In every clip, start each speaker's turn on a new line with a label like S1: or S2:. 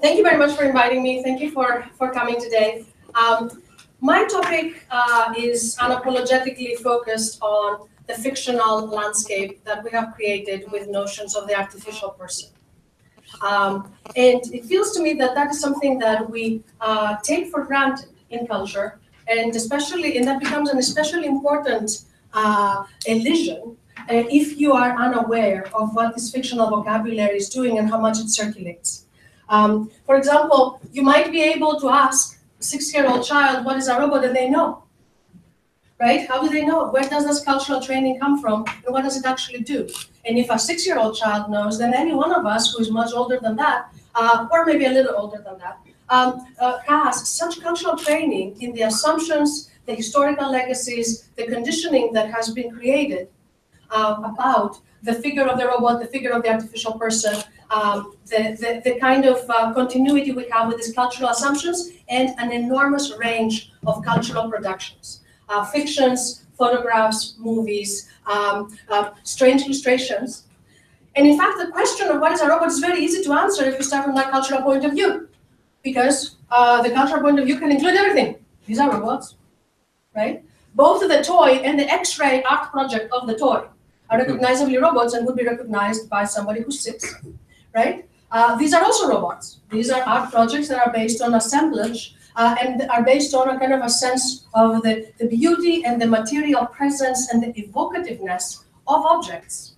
S1: thank you very much for inviting me. Thank you for, for coming today. Um, my topic uh, is unapologetically focused on the fictional landscape that we have created with notions of the artificial person. Um, and it feels to me that that is something that we uh, take for granted in culture, and especially, and that becomes an especially important uh, elision uh, if you are unaware of what this fictional vocabulary is doing and how much it circulates. Um, for example, you might be able to ask a six-year-old child, what is a robot, and they know right? How do they know? Where does this cultural training come from and what does it actually do? And if a six-year-old child knows, then any one of us who is much older than that, uh, or maybe a little older than that, um, uh, has such cultural training in the assumptions, the historical legacies, the conditioning that has been created uh, about the figure of the robot, the figure of the artificial person, um, the, the, the, kind of uh, continuity we have with these cultural assumptions, and an enormous range of cultural productions uh, fictions, photographs, movies, um, uh, strange illustrations. And in fact, the question of what is a robot is very easy to answer if you start from that cultural point of view, because uh, the cultural point of view can include everything. These are robots, right? Both the toy and the X-ray art project of the toy are recognizably robots and would be recognized by somebody who's six, right? Uh, these are also robots. These are art projects that are based on assemblage uh, and are based on a kind of a sense of the, the beauty and the material presence and the evocativeness of objects,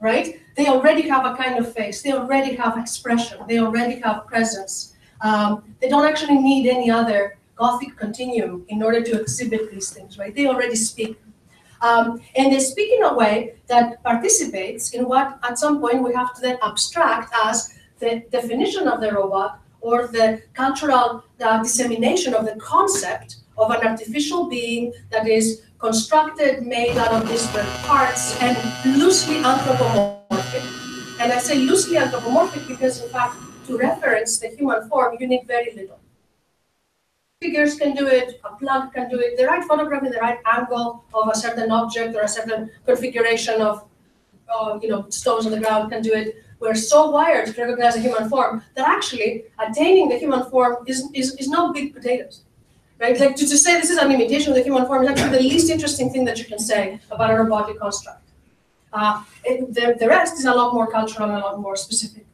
S1: right? They already have a kind of face, they already have expression, they already have presence. Um, they don't actually need any other Gothic continuum in order to exhibit these things, right? They already speak. Um, and they speak in a way that participates in what at some point we have to then abstract as the definition of the robot or the cultural uh, dissemination of the concept of an artificial being that is constructed, made out of disparate parts, and loosely anthropomorphic. And I say loosely anthropomorphic because, in fact, to reference the human form, you need very little. Figures can do it, a plug can do it, the right photograph in the right angle of a certain object or a certain configuration of, uh, you know, stones on the ground can do it we're so wired to recognize a human form that actually attaining the human form is, is, is no big potatoes. Right? Like to, to say this is an imitation of the human form is actually the least interesting thing that you can say about a robotic construct. Uh, it, the, the rest is a lot more cultural and a lot more specific.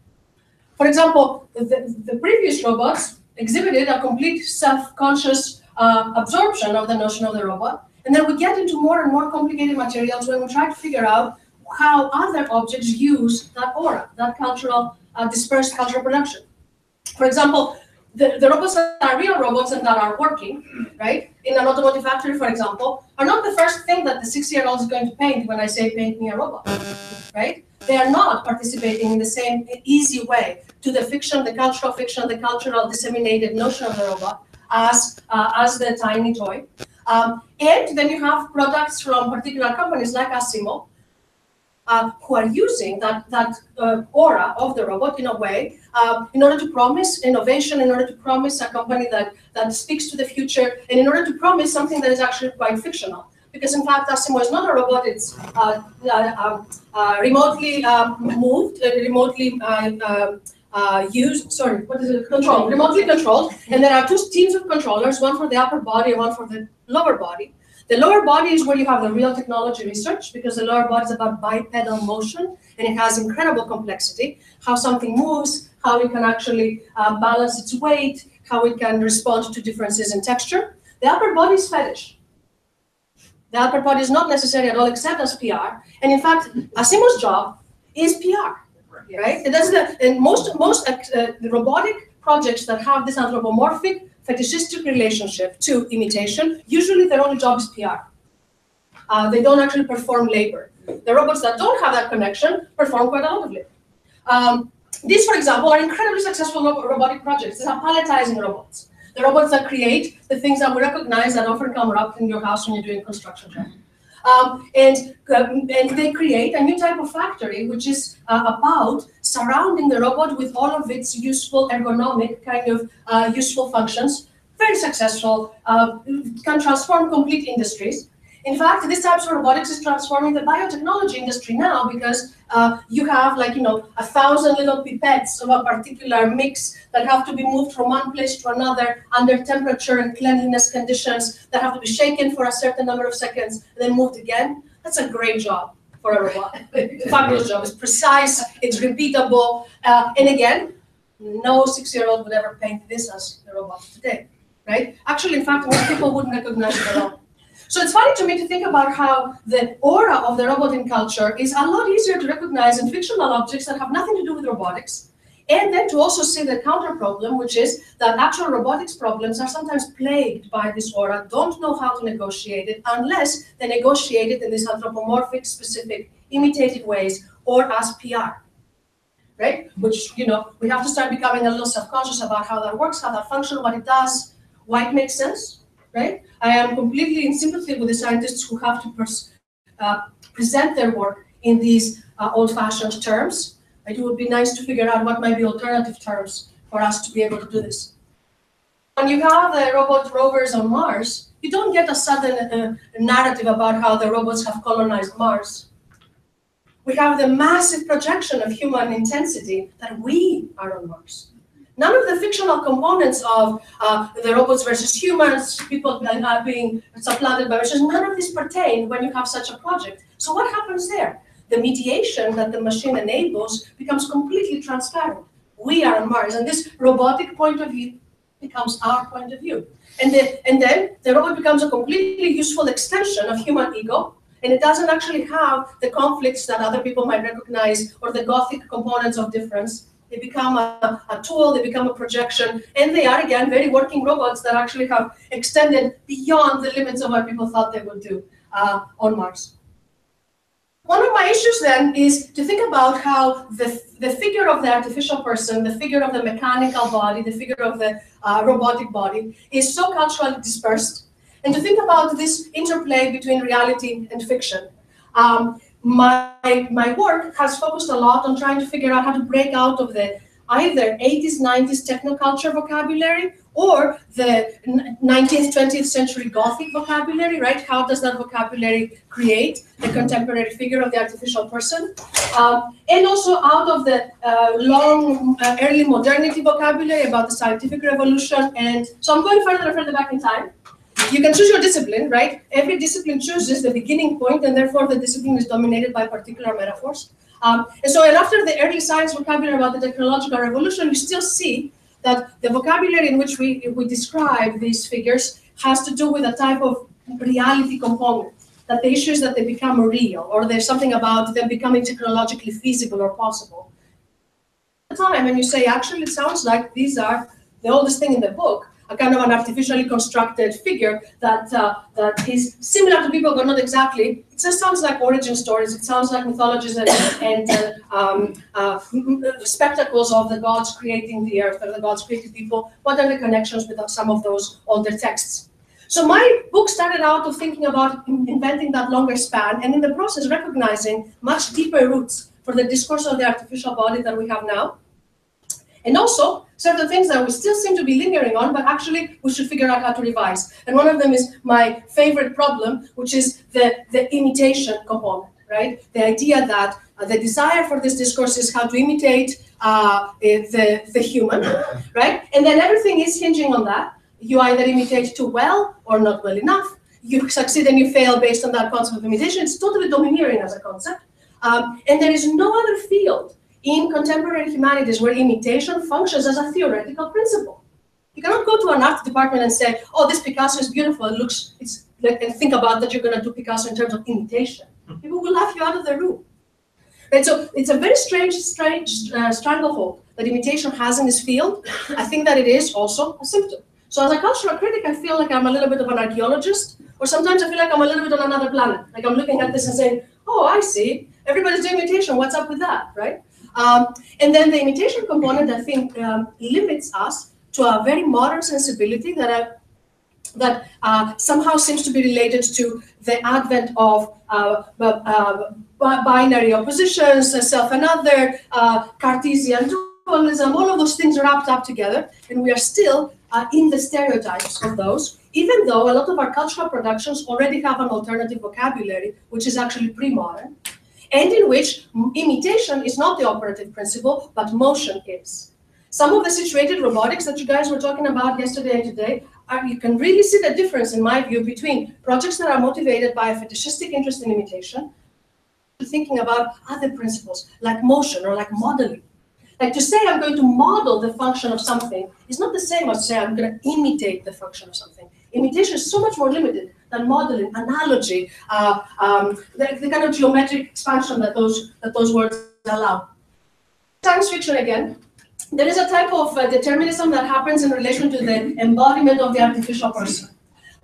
S1: For example, the, the previous robots exhibited a complete self-conscious uh, absorption of the notion of the robot. And then we get into more and more complicated materials when we try to figure out how other objects use that aura, that cultural, uh, dispersed cultural production. For example, the, the robots that are real robots and that are working, right, in an automotive factory, for example, are not the first thing that the six-year-old is going to paint when I say paint me a robot, right? They are not participating in the same easy way to the fiction, the cultural fiction, the cultural disseminated notion of the robot as, uh, as the tiny toy. Um, and then you have products from particular companies like Asimo, uh, who are using that, that uh, aura of the robot in a way uh, in order to promise innovation, in order to promise a company that, that speaks to the future, and in order to promise something that is actually quite fictional. Because in fact, Asimo is not a robot, it's uh, uh, um, uh, remotely um, moved, remotely uh, used, sorry, what is it, controlled, remotely controlled. And there are two teams of controllers, one for the upper body and one for the lower body. The lower body is where you have the real technology research because the lower body is about bipedal motion and it has incredible complexity. How something moves, how it can actually uh, balance its weight, how it can respond to differences in texture. The upper body is fetish. The upper body is not necessary at all except as PR. And in fact, Asimo's job is PR, right? And that's the and most most uh, the robotic projects that have this anthropomorphic fetishistic relationship to imitation, usually their only job is PR. Uh, they don't actually perform labor. The robots that don't have that connection perform quite a lot of labor. Um, these, for example, are incredibly successful robotic projects. These are palletizing robots. The robots that create the things that we recognize that often come up in your house when you're doing construction. Um, and, um, and they create a new type of factory, which is uh, about surrounding the robot with all of its useful ergonomic kind of uh, useful functions. Very successful, uh, can transform complete industries. In fact, this type of robotics is transforming the biotechnology industry now because uh, you have like, you know, a thousand little pipettes of a particular mix that have to be moved from one place to another under temperature and cleanliness conditions that have to be shaken for a certain number of seconds, and then moved again. That's a great job for a robot. Fabulous job. It's precise, it's repeatable, uh, and again, no six-year-old would ever paint this as a robot today, right? Actually, in fact, most people wouldn't recognize it at all. So it's funny to me to think about how the aura of the robot in culture is a lot easier to recognize in fictional objects that have nothing to do with robotics. And then to also see the counter problem, which is that actual robotics problems are sometimes plagued by this aura, don't know how to negotiate it unless they negotiate it in these anthropomorphic, specific, imitated ways or as PR. Right? Which, you know, we have to start becoming a little self-conscious about how that works, how that functions, what it does, why it makes sense, right? I am completely in sympathy with the scientists who have to uh, present their work in these uh, old-fashioned terms. It would be nice to figure out what might be alternative terms for us to be able to do this. When you have the robot rovers on Mars, you don't get a sudden uh, narrative about how the robots have colonized Mars. We have the massive projection of human intensity that we are on Mars. None of the fictional components of uh, the robots versus humans, people uh, being supplanted by machines, none of these pertain when you have such a project. So what happens there? The mediation that the machine enables becomes completely transparent. We are on Mars, and this robotic point of view becomes our point of view. And, the, and then the robot becomes a completely useful extension of human ego, and it doesn't actually have the conflicts that other people might recognize or the gothic components of difference they become a, a, tool, they become a projection, and they are again very working robots that actually have extended beyond the limits of what people thought they would do uh, on Mars. One of my issues then is to think about how the, the figure of the artificial person, the figure of the mechanical body, the figure of the uh, robotic body is so culturally dispersed, and to think about this interplay between reality and fiction. Um, my, my work has focused a lot on trying to figure out how to break out of the either 80s, 90s technoculture vocabulary or the 19th, 20th century Gothic vocabulary, right? How does that vocabulary create the contemporary figure of the artificial person? Um, and also out of the uh, long uh, early modernity vocabulary about the scientific revolution. And so I'm going further and further back in time you can choose your discipline, right? Every discipline chooses the beginning point, and therefore the discipline is dominated by particular metaphors. Um, and so, and after the early science vocabulary about the technological revolution, we still see that the vocabulary in which we, we describe these figures has to do with a type of reality component. That the issue is that they become real, or there's something about them becoming technologically feasible or possible. At the time, and you say, actually, it sounds like these are the oldest thing in the book a kind of an artificially constructed figure that uh, that is similar to people, but not exactly. It just sounds like origin stories. It sounds like mythologies and, and uh, um, uh, spectacles of the gods creating the earth or the gods creating people. What are the connections with some of those older texts? So my book started out of thinking about inventing that longer span, and in the process recognizing much deeper roots for the discourse of the artificial body that we have now. And also, certain things that we still seem to be lingering on, but actually we should figure out how to revise. And one of them is my favorite problem, which is the, the imitation component, right? The idea that uh, the desire for this discourse is how to imitate uh, the, the human, right? And then everything is hinging on that. You either imitate too well or not well enough. You succeed and you fail based on that concept of imitation. It's totally domineering as a concept. Um, and there is no other field in contemporary humanities where imitation functions as a theoretical principle. You cannot go to an art department and say, oh, this Picasso is beautiful, it looks, it's, and think about that you're going to do Picasso in terms of imitation. Hmm. People will laugh you out of the room. Right, so it's a very strange, strange uh, stranglehold that imitation has in this field. I think that it is also a symptom. So as a cultural critic, I feel like I'm a little bit of an archaeologist, or sometimes I feel like I'm a little bit on another planet. Like I'm looking at this and saying, oh, I see, everybody's doing imitation, what's up with that, right? Um, and then the imitation component, I think, um, limits us to a very modern sensibility that I, that uh, somehow seems to be related to the advent of uh, uh, binary oppositions, self and other, uh, Cartesian dualism, all of those things wrapped up together, and we are still uh, in the stereotypes of those. even though a lot of our cultural productions already have an alternative vocabulary, which is actually pre-modern, and in which imitation is not the operative principle, but motion is. Some of the situated robotics that you guys were talking about yesterday and today, are, you can really see the difference, in my view, between projects that are motivated by a fetishistic interest in imitation, thinking about other principles, like motion or like modeling. Like to say I'm going to model the function of something is not the same as say I'm going to imitate the function of something. Imitation is so much more limited than modeling, analogy, uh, um, the, the, kind of geometric expansion that those, that those words allow. Science fiction again, there is a type of uh, determinism that happens in relation to the embodiment of the artificial person.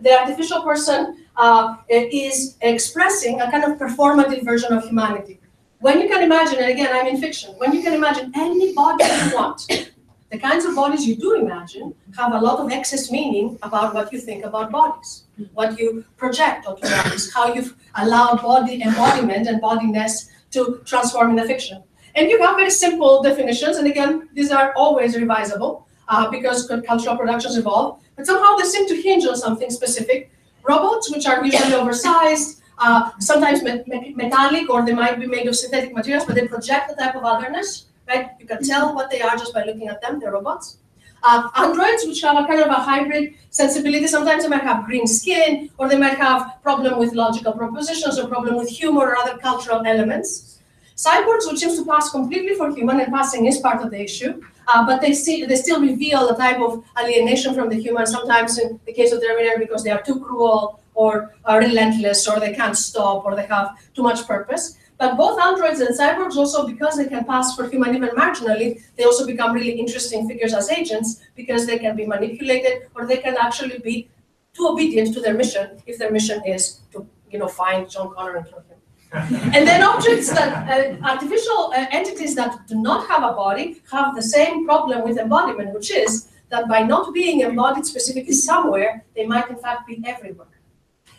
S1: The artificial person uh, is expressing a kind of performative version of humanity. When you can imagine, and again, I'm in fiction, when you can imagine any body you want, the kinds of bodies you do imagine have a lot of excess meaning about what you think about bodies, what you project onto bodies, how you allow body embodiment and bodiness to transform in the fiction. And you have very simple definitions, and again, these are always revisable uh, because cultural productions evolve, but somehow they seem to hinge on something specific. Robots, which are usually oversized, uh, sometimes me me metallic, or they might be made of synthetic materials, but they project a type of otherness right? You can tell what they are just by looking at them. They're robots. Uh, androids, which have a kind of a hybrid sensibility, sometimes they might have green skin, or they might have problem with logical propositions, or problem with humor or other cultural elements. Cyborgs, which seems to pass completely for human, and passing is part of the issue, uh, but they, see, they still reveal a type of alienation from the human, sometimes in the case of Terminator, because they are too cruel, or are relentless, or they can't stop, or they have too much purpose. But both androids and cyborgs also, because they can pass for human even marginally, they also become really interesting figures as agents because they can be manipulated or they can actually be too obedient to their mission if their mission is to, you know, find John Connor and kill him. and then objects that uh, artificial uh, entities that do not have a body have the same problem with embodiment, which is that by not being embodied specifically somewhere, they might in fact be everywhere.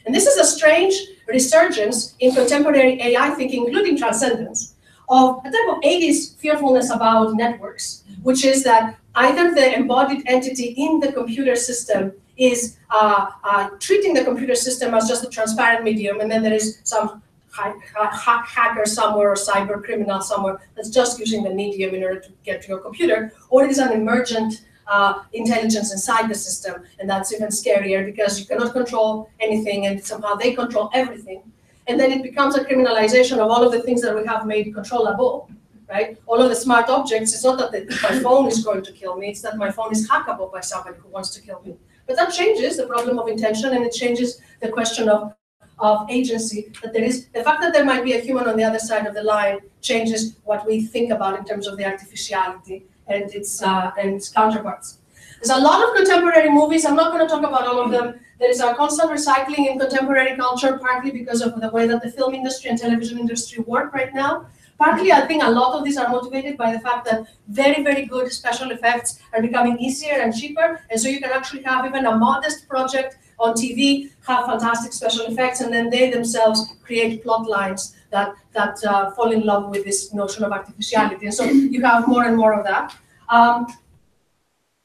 S1: And this is a strange resurgence in contemporary AI thinking, including transcendence, of a type of 80s fearfulness about networks, which is that either the embodied entity in the computer system is uh, uh, treating the computer system as just a transparent medium, and then there is some hacker somewhere or cyber criminal somewhere that's just using the medium in order to get to your computer, or it is an emergent uh, intelligence inside the system. And that's even scarier because you cannot control anything and somehow they control everything. And then it becomes a criminalization of all of the things that we have made controllable, right? All of the smart objects, it's not that the, my phone is going to kill me, it's that my phone is hackable by somebody who wants to kill me. But that changes the problem of intention and it changes the question of of agency that there is the fact that there might be a human on the other side of the line changes what we think about in terms of the artificiality and its uh, and its counterparts. There's a lot of contemporary movies. I'm not going to talk about all of them. There is a constant recycling in contemporary culture, partly because of the way that the film industry and television industry work right now. Partly, I think a lot of these are motivated by the fact that very, very good special effects are becoming easier and cheaper. And so you can actually have even a modest project on TV, have fantastic special effects, and then they themselves create plot lines that, that uh, fall in love with this notion of artificiality. And so you have more and more of that. Um,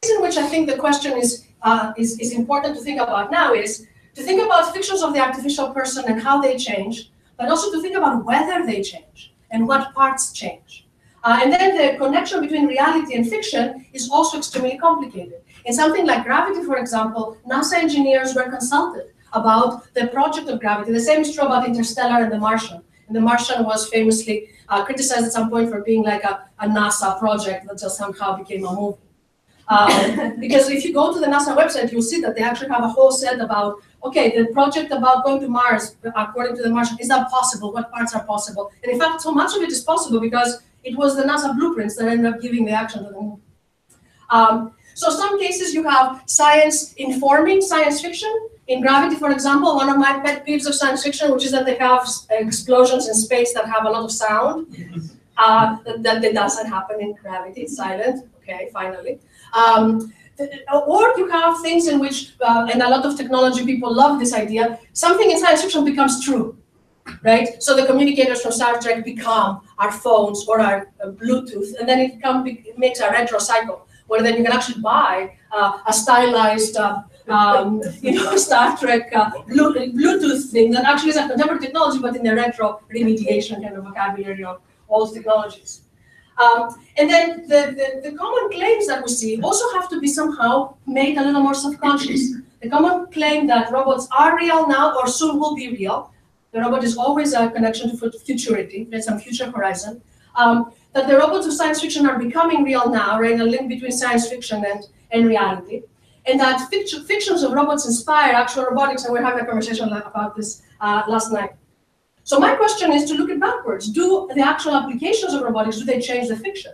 S1: in which I think the question is, uh, is, is important to think about now is to think about fictions of the artificial person and how they change, but also to think about whether they change and what parts change. Uh, and then the connection between reality and fiction is also extremely complicated. In something like gravity, for example, NASA engineers were consulted about the project of gravity. The same is true about Interstellar and The Martian. And The Martian was famously uh, criticized at some point for being like a, a NASA project that just somehow became a movie. Um, because if you go to the NASA website, you'll see that they actually have a whole set about, okay, the project about going to Mars, according to the Martian, is that possible? What parts are possible? And in fact, so much of it is possible because it was the NASA blueprints that ended up giving the action to the movie. Um, so some cases you have science informing science fiction. In Gravity, for example, one of my pet peeves of science fiction, which is that they have explosions in space that have a lot of sound. Uh, that, that doesn't happen in Gravity, it's silent. Okay, finally. Um, or you have things in which, uh, and a lot of technology people love this idea, something in science fiction becomes true, right? So the communicators from Star Trek become our phones or our uh, Bluetooth, and then it, come, it makes a retro cycle where then you can actually buy uh, a stylized uh, um, you know, Star Trek uh, Bluetooth thing that actually is a contemporary technology, but in the retro remediation kind of vocabulary of old technologies. Um, and then the, the, the, common claims that we see also have to be somehow made a little more self-conscious. The common claim that robots are real now or soon will be real. The robot is always a connection to futurity, there's some future horizon. Um, that the robots of science fiction are becoming real now, right? A link between science fiction and, and reality. And that fiction, fictions of robots inspire actual robotics, and we're having a conversation about this uh, last night. So my question is to look at backwards. Do the actual applications of robotics, do they change the fiction?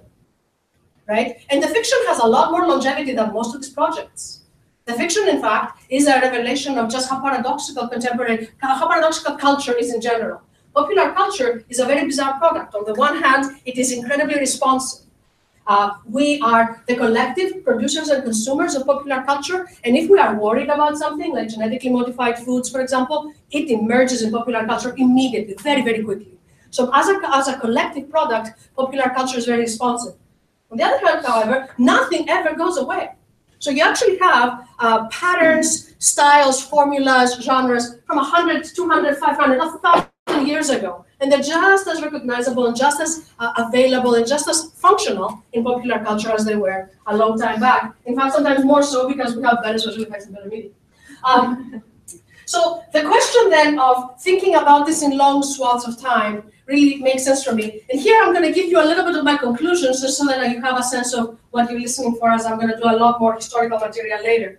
S1: Right? And the fiction has a lot more longevity than most of these projects. The fiction, in fact, is a revelation of just how paradoxical contemporary, how paradoxical culture is in general. Popular culture is a very bizarre product. On the one hand, it is incredibly responsive. Uh, we are the collective producers and consumers of popular culture. And if we are worried about something like genetically modified foods, for example, it emerges in popular culture immediately, very, very quickly. So as a, as a collective product, popular culture is very responsive. On the other hand, however, nothing ever goes away. So you actually have uh, patterns, styles, formulas, genres from 100, 200, 500, 1,000 years ago. And they're just as recognizable and just as uh, available and just as functional in popular culture as they were a long time back. In fact, sometimes more so because we have better social effects and better media. Um, so the question then of thinking about this in long swaths of time really makes sense for me. And here I'm going to give you a little bit of my conclusions just so that you have a sense of what you're listening for as I'm going to do a lot more historical material later.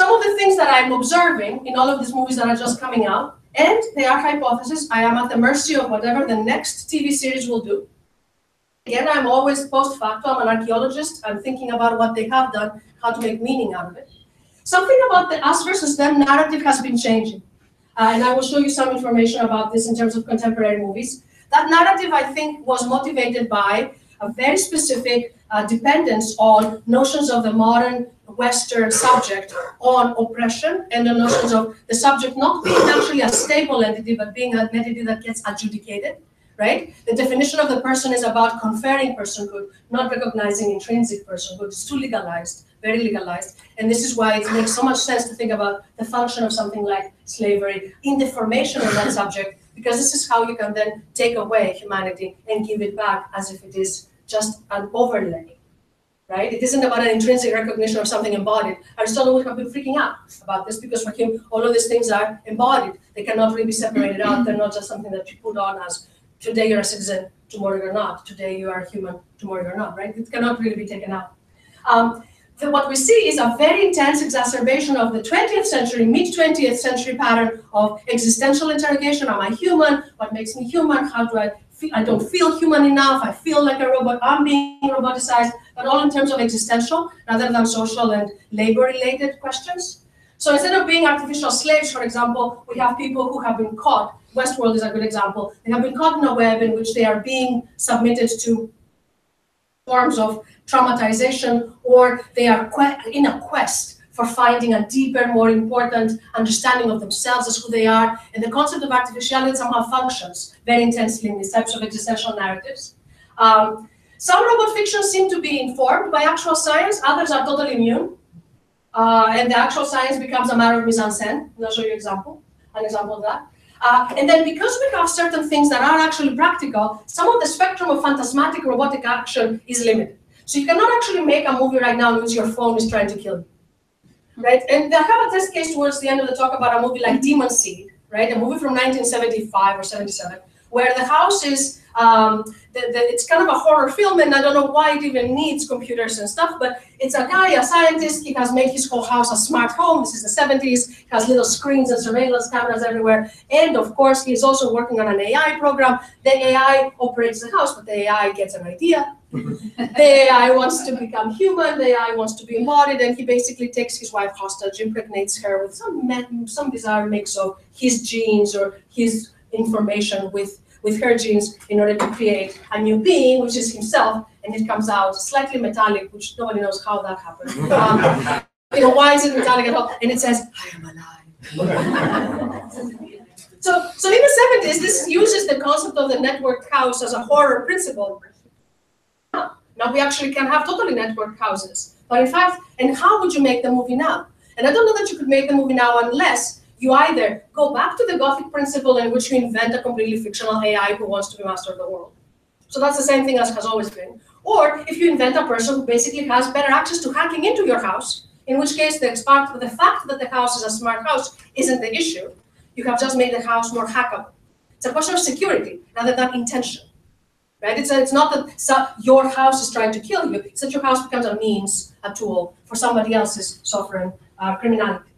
S1: Some of the things that I'm observing in all of these movies that are just coming out and they are hypotheses. I am at the mercy of whatever the next TV series will do. Again, I'm always post facto. I'm an archaeologist. I'm thinking about what they have done, how to make meaning out of it. Something about the us versus them narrative has been changing. Uh, and I will show you some information about this in terms of contemporary movies. That narrative, I think, was motivated by a very specific uh, dependence on notions of the modern Western subject on oppression and the notions of the subject not being actually a stable entity, but being an entity that gets adjudicated, right? The definition of the person is about conferring personhood, not recognizing intrinsic personhood. It's too legalized, very legalized. And this is why it makes so much sense to think about the function of something like slavery in the formation of that subject, because this is how you can then take away humanity and give it back as if it is just an overlay right? It isn't about an intrinsic recognition of something embodied. Aristotle would have been freaking out about this because for him, all of these things are embodied. They cannot really be separated out. They're not just something that you put on as today you're a citizen, tomorrow you're not. Today you are a human, tomorrow you're not, right? It cannot really be taken out. Um, so what we see is a very intense exacerbation of the 20th century, mid 20th century pattern of existential interrogation. Am I human? What makes me human? How do I feel? I don't feel human enough. I feel like a robot. I'm being roboticized, but all in terms of existential rather than social and labor-related questions. So instead of being artificial slaves, for example, we have people who have been caught. Westworld is a good example. They have been caught in a web in which they are being submitted to forms of traumatization, or they are in a quest for finding a deeper, more important understanding of themselves as who they are. And the concept of artificiality somehow functions very intensely in these types of existential narratives. Um, some robot fiction seem to be informed by actual science, others are totally immune. Uh, and the actual science becomes a matter of mise-en-scène. I'll show you an example, an example of that. Uh, and then because we have certain things that are actually practical, some of the spectrum of phantasmatic robotic action is limited. So you cannot actually make a movie right now which your phone is trying to kill you right? And I have a test case towards the end of the talk about a movie like Demon Seed, right? A movie from 1975 or 77, where the house is, um, the, the, it's kind of a horror film, and I don't know why it even needs computers and stuff, but it's a guy, a scientist, he has made his whole house a smart home. This is the 70s, he has little screens and surveillance cameras everywhere. And of course, he's also working on an AI program. The AI operates the house, but the AI gets an idea, the AI wants to become human, the AI wants to be embodied, and he basically takes his wife hostage, impregnates her with some some bizarre mix of his genes or his information with, with her genes in order to create a new being, which is himself, and it comes out slightly metallic, which nobody knows how that happened. Um, you know, why is it metallic at all? And it says, I am alive. so, so in the 70s, this uses the concept of the network house as a horror principle now we actually can have totally networked houses. But in fact, and how would you make the movie now? And I don't know that you could make the movie now unless you either go back to the Gothic principle in which you invent a completely fictional AI who wants to be master of the world. So that's the same thing as has always been. Or if you invent a person who basically has better access to hacking into your house, in which case the, the fact that the house is a smart house isn't the issue. You have just made the house more hackable. It's a question of security rather than intention. Right? It's, it's not that your house is trying to kill you, it's that your house becomes a means, a tool for somebody else's sovereign uh, criminality.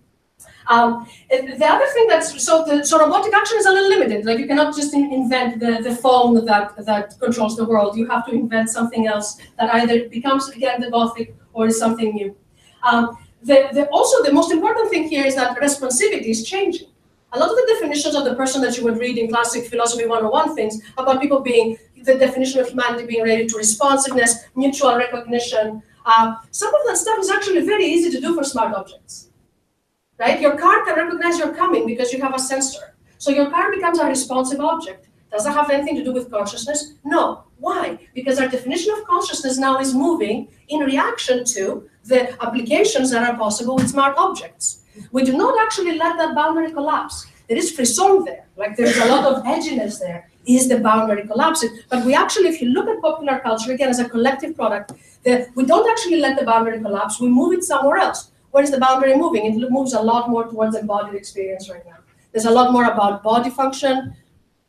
S1: Um, the other thing that's so the so robotic action is a little limited. Like you cannot just in, invent the, the phone that that controls the world. You have to invent something else that either becomes again the Gothic or is something new. Um, the, the, also the most important thing here is that responsivity is changing. A lot of the definitions of the person that you would read in classic philosophy 101 things about people being the definition of humanity being related to responsiveness, mutual recognition. Uh, some of that stuff is actually very easy to do for smart objects right? Your car can recognize you're coming because you have a sensor. So your car becomes a responsive object. Does that have anything to do with consciousness? No. Why? Because our definition of consciousness now is moving in reaction to the applications that are possible with smart objects. We do not actually let that boundary collapse. There is frisson there, like there's a lot of edginess there. Is the boundary collapsing? But we actually, if you look at popular culture again as a collective product, the, we don't actually let the boundary collapse. We move it somewhere else. Where is the boundary moving? It moves a lot more towards embodied experience right now. There's a lot more about body function.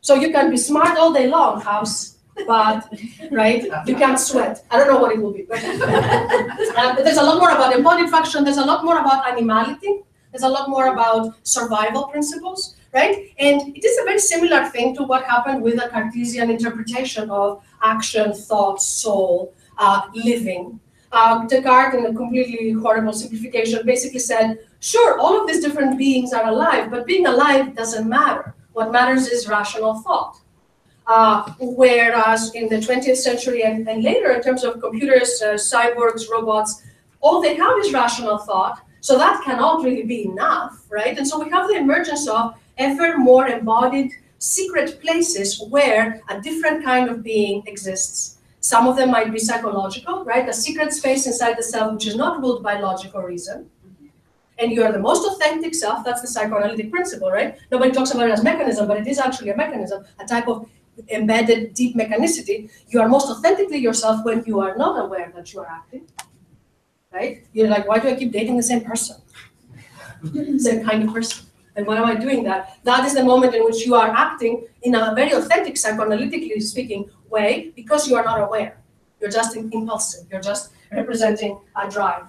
S1: So you can be smart all day long, house, but right, you can't sweat. I don't know what it will be. But, uh, there's a lot more about embodied function. There's a lot more about animality. There's a lot more about survival principles, right? And it is a very similar thing to what happened with the Cartesian interpretation of action, thought, soul, uh, living, uh, Descartes, in a completely horrible simplification, basically said, sure, all of these different beings are alive, but being alive doesn't matter. What matters is rational thought. Uh, whereas in the 20th century and, and, later, in terms of computers, uh, cyborgs, robots, all they have is rational thought. So that cannot really be enough, right? And so we have the emergence of ever more embodied secret places where a different kind of being exists. Some of them might be psychological, right? A secret space inside the self which is not ruled by logic or reason. And you are the most authentic self. That's the psychoanalytic principle, right? Nobody talks about it as mechanism, but it is actually a mechanism, a type of embedded deep mechanicity. You are most authentically yourself when you are not aware that you are acting, right? You're like, why do I keep dating the same person? same kind of person. And why am I doing that? That is the moment in which you are acting in a very authentic, psychoanalytically speaking, way because you are not aware. You're just impulsive. You're just representing a drive.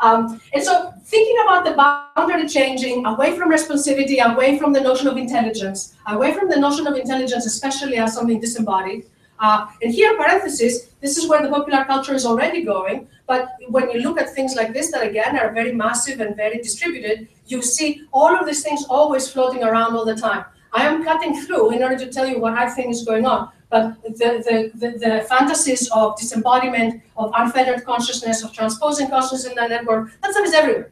S1: Um, and so thinking about the boundary changing away from responsivity, away from the notion of intelligence, away from the notion of intelligence, especially as something disembodied. Uh, and here, parenthesis, this is where the popular culture is already going. But when you look at things like this, that again are very massive and very distributed, you see all of these things always floating around all the time. I am cutting through in order to tell you what I think is going on. But the, the, the, the, fantasies of disembodiment, of unfettered consciousness, of transposing consciousness in the network, that stuff is everywhere.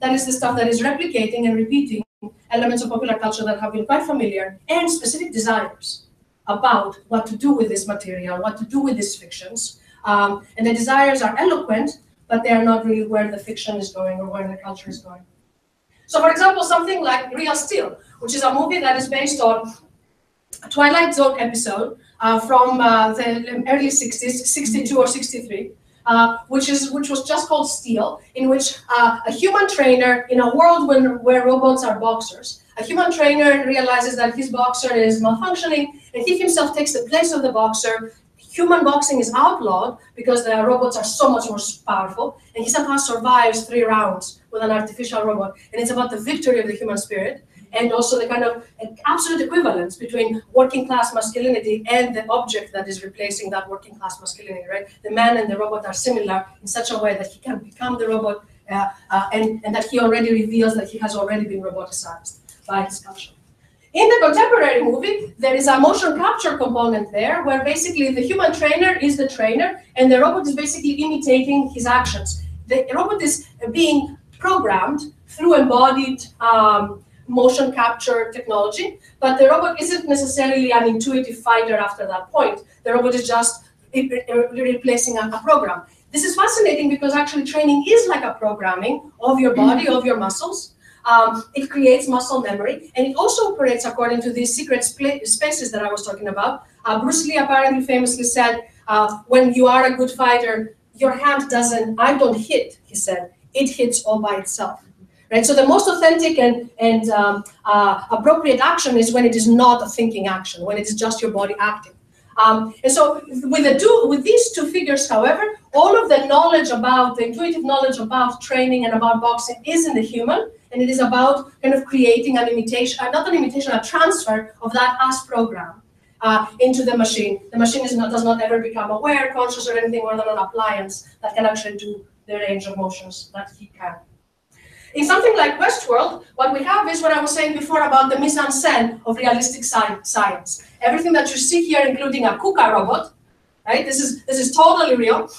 S1: That is the stuff that is replicating and repeating elements of popular culture that have been quite familiar and specific desires about what to do with this material, what to do with these fictions. Um, and the desires are eloquent, but they are not really where the fiction is going or where the culture is going. So, for example, something like Real Steel, which is a movie that is based on a Twilight Zone episode uh, from uh, the early 60s, 62 or 63. Uh, which is which was just called Steel, in which uh, a human trainer in a world when, where robots are boxers, a human trainer realizes that his boxer is malfunctioning, and he himself takes the place of the boxer. Human boxing is outlawed because the robots are so much more powerful, and he somehow survives three rounds with an artificial robot. And it's about the victory of the human spirit and also the kind of absolute equivalence between working class masculinity and the object that is replacing that working class masculinity, right? The man and the robot are similar in such a way that he can become the robot uh, uh, and, and that he already reveals that he has already been roboticized by his culture. In the contemporary movie, there is a motion capture component there where basically the human trainer is the trainer and the robot is basically imitating his actions. The robot is being programmed through embodied um, motion capture technology, but the robot isn't necessarily an intuitive fighter after that point. The robot is just replacing a, program. this is fascinating because actually training is like a programming of your body, of your muscles. Um, it creates muscle memory, and it also operates according to these secret spaces that I was talking about. Uh, Bruce Lee apparently famously said, uh, when you are a good fighter, your hand doesn't, I don't hit, he said, it hits all by itself. Right? So the most authentic and, and um, uh, appropriate action is when it is not a thinking action, when it is just your body acting. Um, and so with the two, with these two figures, however, all of the knowledge about the intuitive knowledge about training and about boxing is in the human, and it is about kind of creating an imitation, uh, not an imitation, a transfer of that as program uh, into the machine. The machine not, does not ever become aware, conscious, or anything more than an appliance that can actually do the range of motions that he can. In something like Westworld, what we have is what I was saying before about the mise-en-scène of realistic sci science. Everything that you see here, including a KUKA robot, right? This is this is totally real.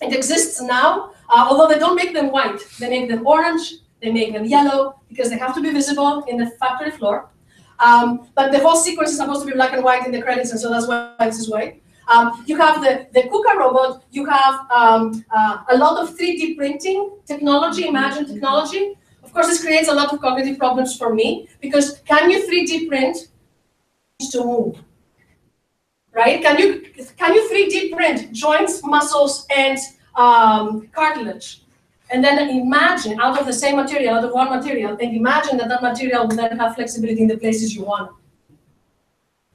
S1: It exists now, uh, although they don't make them white. They make them orange, they make them yellow, because they have to be visible in the factory floor. Um, but the whole sequence is supposed to be black and white in the credits, and so that's why this is white. Um, you have the, the KUKA robot, you have um, uh, a lot of 3D printing technology, imagine technology. Of course, this creates a lot of cognitive problems for me, because can you 3D print to move? Right? Can you, can you 3D print joints, muscles, and um, cartilage? And then imagine out of the same material, out of one material, and imagine that that material will then have flexibility in the places you want.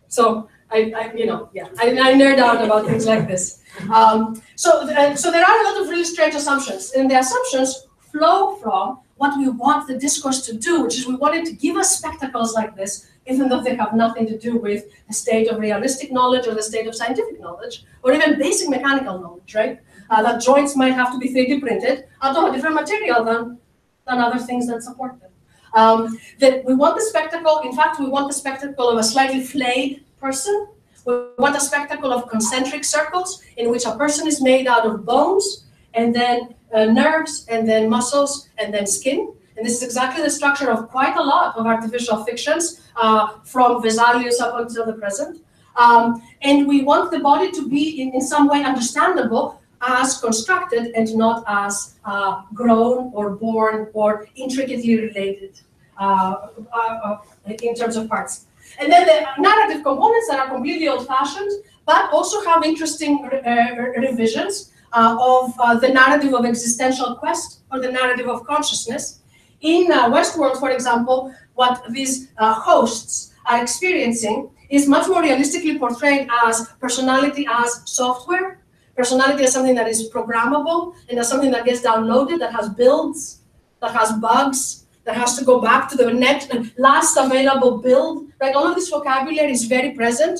S1: So I, I, you know, yeah, I, I nerd out about things like this. Um, so, uh, so there are a lot of really strange assumptions, and the assumptions flow from what we want the discourse to do, which is we want it to give us spectacles like this, even though they have nothing to do with the state of realistic knowledge or the state of scientific knowledge, or even basic mechanical knowledge, right? Uh, that joints might have to be 3D printed out of a different material than, than other things that support them. Um, that we want the spectacle, in fact, we want the spectacle of a slightly flayed person. We want a spectacle of concentric circles in which a person is made out of bones and then uh, nerves and then muscles and then skin. And this is exactly the structure of quite a lot of artificial fictions uh, from Vesalius up until the present. Um, and we want the body to be in, in some way understandable as constructed and not as uh, grown or born or intricately related uh, uh, uh in terms of parts. And then the narrative components that are completely old-fashioned, but also have interesting uh, revisions uh, of the narrative of existential quest or the narrative of consciousness. In Westworld, for example, what these hosts are experiencing is much more realistically portrayed as personality as software, personality as something that is programmable and as something that gets downloaded, that has builds, that has bugs, that has to go back to the net next last available build. Right, all of this vocabulary is very present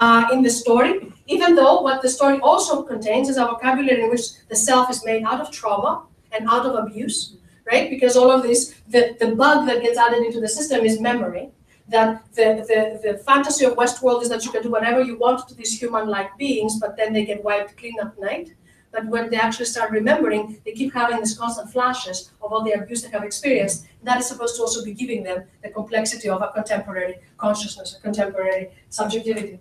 S1: uh, in the story, even though what the story also contains is a vocabulary in which the self is made out of trauma and out of abuse, right? Because all of this, the, the bug that gets added into the system is memory. That the, the, the fantasy of Westworld is that you can do whatever you want to these human-like beings, but then they get wiped clean at night but when they actually start remembering, they keep having these constant flashes of all the abuse they have experienced. That is supposed to also be giving them the complexity of a contemporary consciousness, a contemporary subjectivity.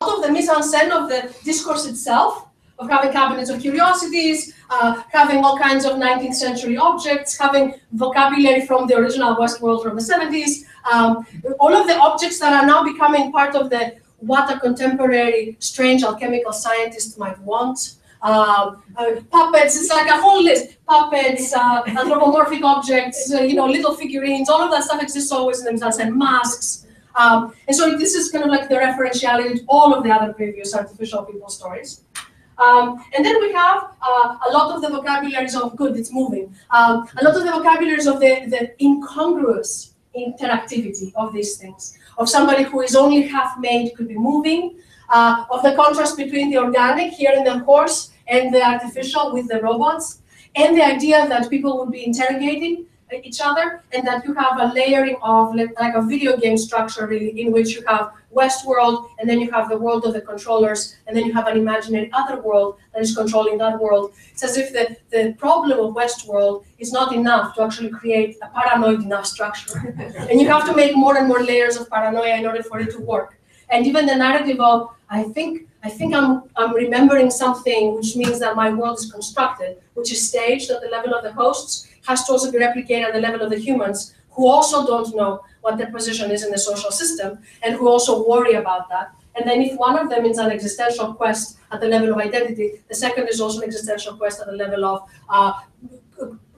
S1: Out of the mise-en-scène of the discourse itself, of having cabinets of curiosities, uh, having all kinds of 19th century objects, having vocabulary from the original Westworld from the 70s, um, all of the objects that are now becoming part of the what a contemporary strange alchemical scientist might want. Um, uh, puppets, it's like a whole list. Puppets, uh, anthropomorphic objects, uh, you know, little figurines, all of that stuff exists always in themselves, and masks. Um, and so this is kind of like the referentiality to all of the other previous artificial people stories. Um, and then we have uh, a lot of the vocabularies of good, it's moving. Um, a lot of the vocabularies of the, the incongruous interactivity of these things. Of somebody who is only half made could be moving, uh, of the contrast between the organic here in the horse and the artificial with the robots, and the idea that people would be interrogating each other, and that you have a layering of like a video game structure really, in which you have Westworld, and then you have the world of the controllers, and then you have an imaginary other world that is controlling that world. It's as if the, the problem of Westworld is not enough to actually create a paranoid enough structure. and you have to make more and more layers of paranoia in order for it to work. and even the narrative of I think I think I'm I'm remembering something, which means that my world is constructed, which is staged at the level of the hosts, has to also be replicated at the level of the humans, who also don't know what their position is in the social system, and who also worry about that. And then if one of them is an existential quest at the level of identity, the second is also an existential quest at the level of uh,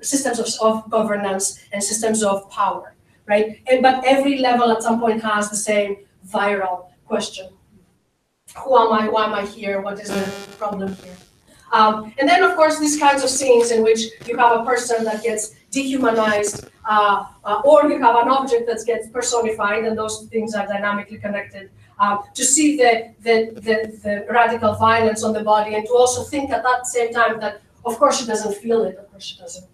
S1: systems of, of governance and systems of power, right? And, but every level at some point has the same viral question who am I, why am I here, what is the problem here. Um, and then, of course, these kinds of scenes in which you have a person that gets dehumanized, uh, uh, or you have an object that gets personified, and those things are dynamically connected. Um, to see the, the, the, the, radical violence on the body, and to also think at that same time that, of course, she doesn't feel it, of course, she doesn't.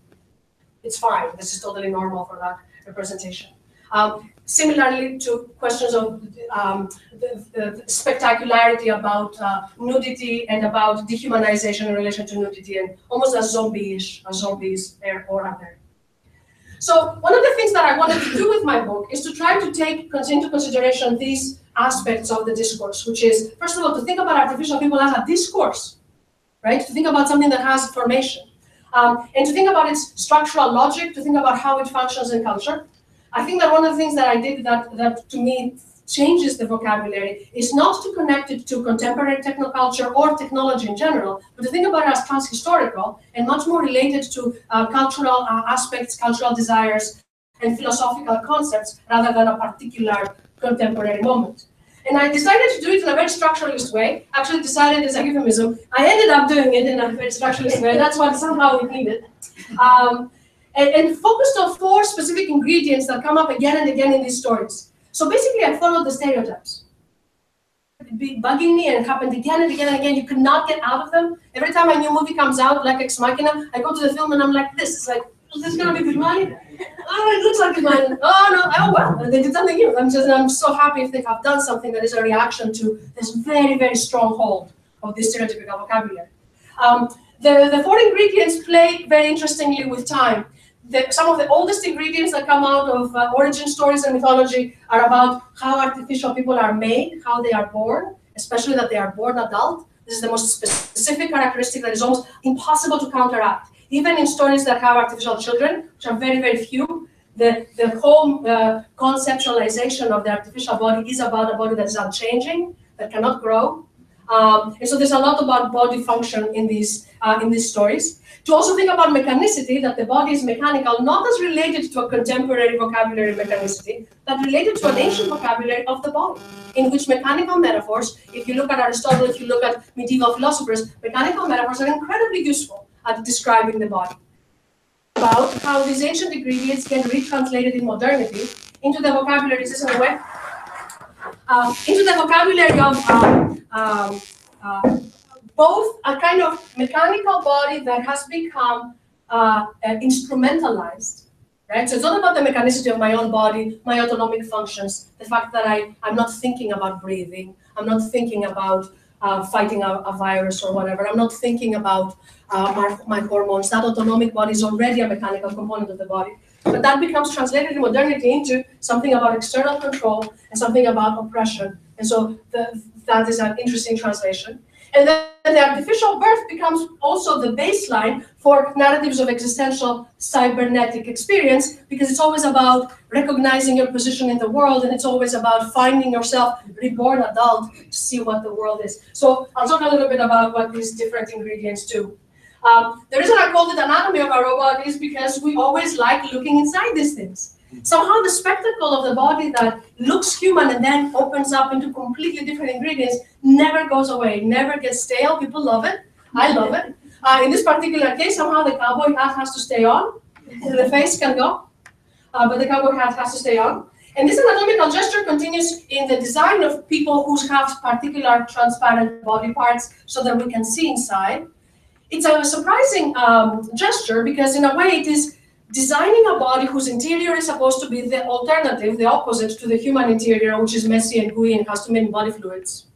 S1: It's fine, this is totally normal for that representation. Um, similarly to questions of um, the, the, spectacularity about uh, nudity and about dehumanization in relation to nudity and almost as zombie-ish, as zombies or other. So one of the things that I wanted to do with my book is to try to take into consideration these aspects of the discourse, which is, first of all, to think about artificial people as a discourse, right? To think about something that has formation. Um, and to think about its structural logic, to think about how it functions in culture, I think that one of the things that I did that, that to me changes the vocabulary is not to connect it to contemporary technoculture or technology in general, but to think about it as transhistorical and much more related to uh, cultural uh, aspects, cultural desires, and philosophical concepts rather than a particular contemporary moment. And I decided to do it in a very structuralist way. Actually, decided as a euphemism. I ended up doing it in a very structuralist way. That's what somehow we needed. Um, and, and focused on four specific ingredients that come up again and again in these stories. So basically, I followed the stereotypes. It be bugging me and it happened again and again and again. You could not get out of them. Every time a new movie comes out, like Ex Machina, I go to the film and I'm like, this is like, is this gonna be good money? Oh, it looks like money. Oh no, oh well, they did something new. I'm just, I'm so happy if they have done something that is a reaction to this very, very strong hold of this stereotypical vocabulary. Um, the, the four ingredients play very interestingly with time the, some of the oldest ingredients that come out of uh, origin stories and mythology are about how artificial people are made, how they are born, especially that they are born adult. This is the most specific characteristic that is almost impossible to counteract. Even in stories that have artificial children, which are very, very few, the, the whole uh, conceptualization of the artificial body is about a body that is unchanging, that cannot grow. Um, and so there's a lot about body function in these, uh, in these stories. To also think about mechanicity, that the body is mechanical, not as related to a contemporary vocabulary mechanicity, but related to an ancient vocabulary of the body, in which mechanical metaphors, if you look at Aristotle, if you look at medieval philosophers, mechanical metaphors are incredibly useful at describing the body. About how these ancient ingredients get retranslated in modernity into the this in a way? Uh, into the vocabulary of um, um, uh, both a kind of mechanical body that has become uh, uh, instrumentalized, right? So it's not about the mechanicity of my own body, my autonomic functions, the fact that I, I'm not thinking about breathing, I'm not thinking about uh, fighting a, a, virus or whatever, I'm not thinking about uh, my, my hormones. That autonomic body is already a mechanical component of the body. But that becomes translated in modernity into something about external control and something about oppression. And so the, that is an interesting translation. And then the artificial birth becomes also the baseline for narratives of existential cybernetic experience because it's always about recognizing your position in the world and it's always about finding yourself reborn adult to see what the world is. So I'll talk a little bit about what these different ingredients do. Um, the reason I called it anatomy of a robot is because we always like looking inside these things. Somehow the spectacle of the body that looks human and then opens up into completely different ingredients never goes away, never gets stale. People love it. I love it. Uh, in this particular case, somehow the cowboy hat has to stay on. The face can go, uh, but the cowboy hat has to stay on. And this anatomical gesture continues in the design of people who have particular transparent body parts so that we can see inside. It's a surprising um, gesture because in a way it is designing a body whose interior is supposed to be the alternative, the opposite to the human interior, which is messy and gooey and has too many body fluids.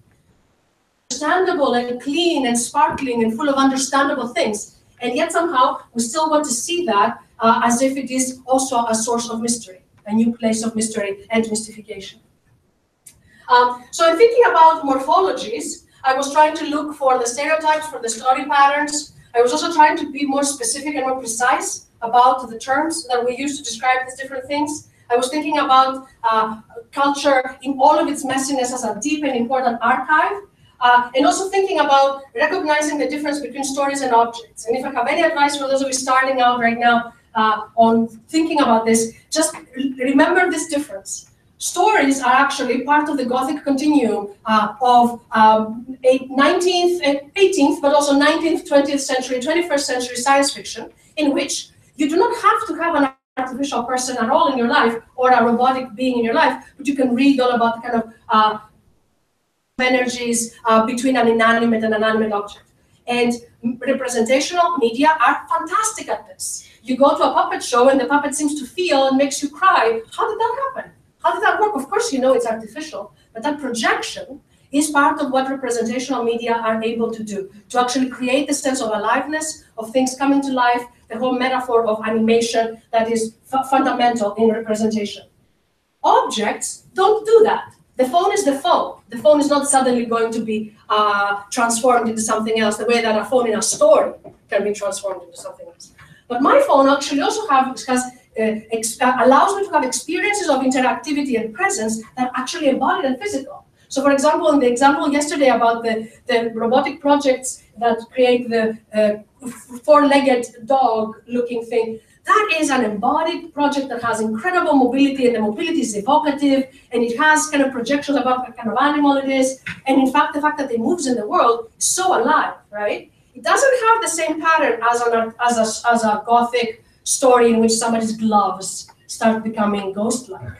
S1: Understandable and clean and sparkling and full of understandable things. And yet somehow we still want to see that uh, as if it is also a source of mystery, a new place of mystery and mystification. Um, so in thinking about morphologies, I was trying to look for the stereotypes, for the story patterns. I was also trying to be more specific and more precise about the terms that we use to describe these different things. I was thinking about uh, culture in all of its messiness as a deep and important archive, uh, and also thinking about recognizing the difference between stories and objects. And if I have any advice for those of you starting out right now uh, on thinking about this, just remember this difference stories are actually part of the Gothic continuum uh, of um, 19th, 18th, but also 19th, 20th century, 21st century science fiction, in which you do not have to have an artificial person at all in your life or a robotic being in your life, but you can read all about the kind of uh, energies uh, between an inanimate and an animate object. And representational media are fantastic at this. You go to a puppet show and the puppet seems to feel and makes you cry. How did that happen? How did that work? Of course, you know it's artificial, but that projection is part of what representational media are able to do, to actually create the sense of aliveness, of things coming to life, the whole metaphor of animation that is fundamental in representation. Objects don't do that. The phone is the phone. The phone is not suddenly going to be uh, transformed into something else the way that a phone in a story can be transformed into something else. But my phone actually also have, has allows me to have experiences of interactivity and presence that actually embodied and physical. So for example, in the example yesterday about the, the robotic projects that create the uh, four-legged dog-looking thing, that is an embodied project that has incredible mobility and the mobility is evocative and it has kind of projections about what kind of animal it is. And in fact, the fact that it moves in the world is so alive, right? It doesn't have the same pattern as, an, as, a, as a gothic story in which somebody's gloves start becoming ghost-like,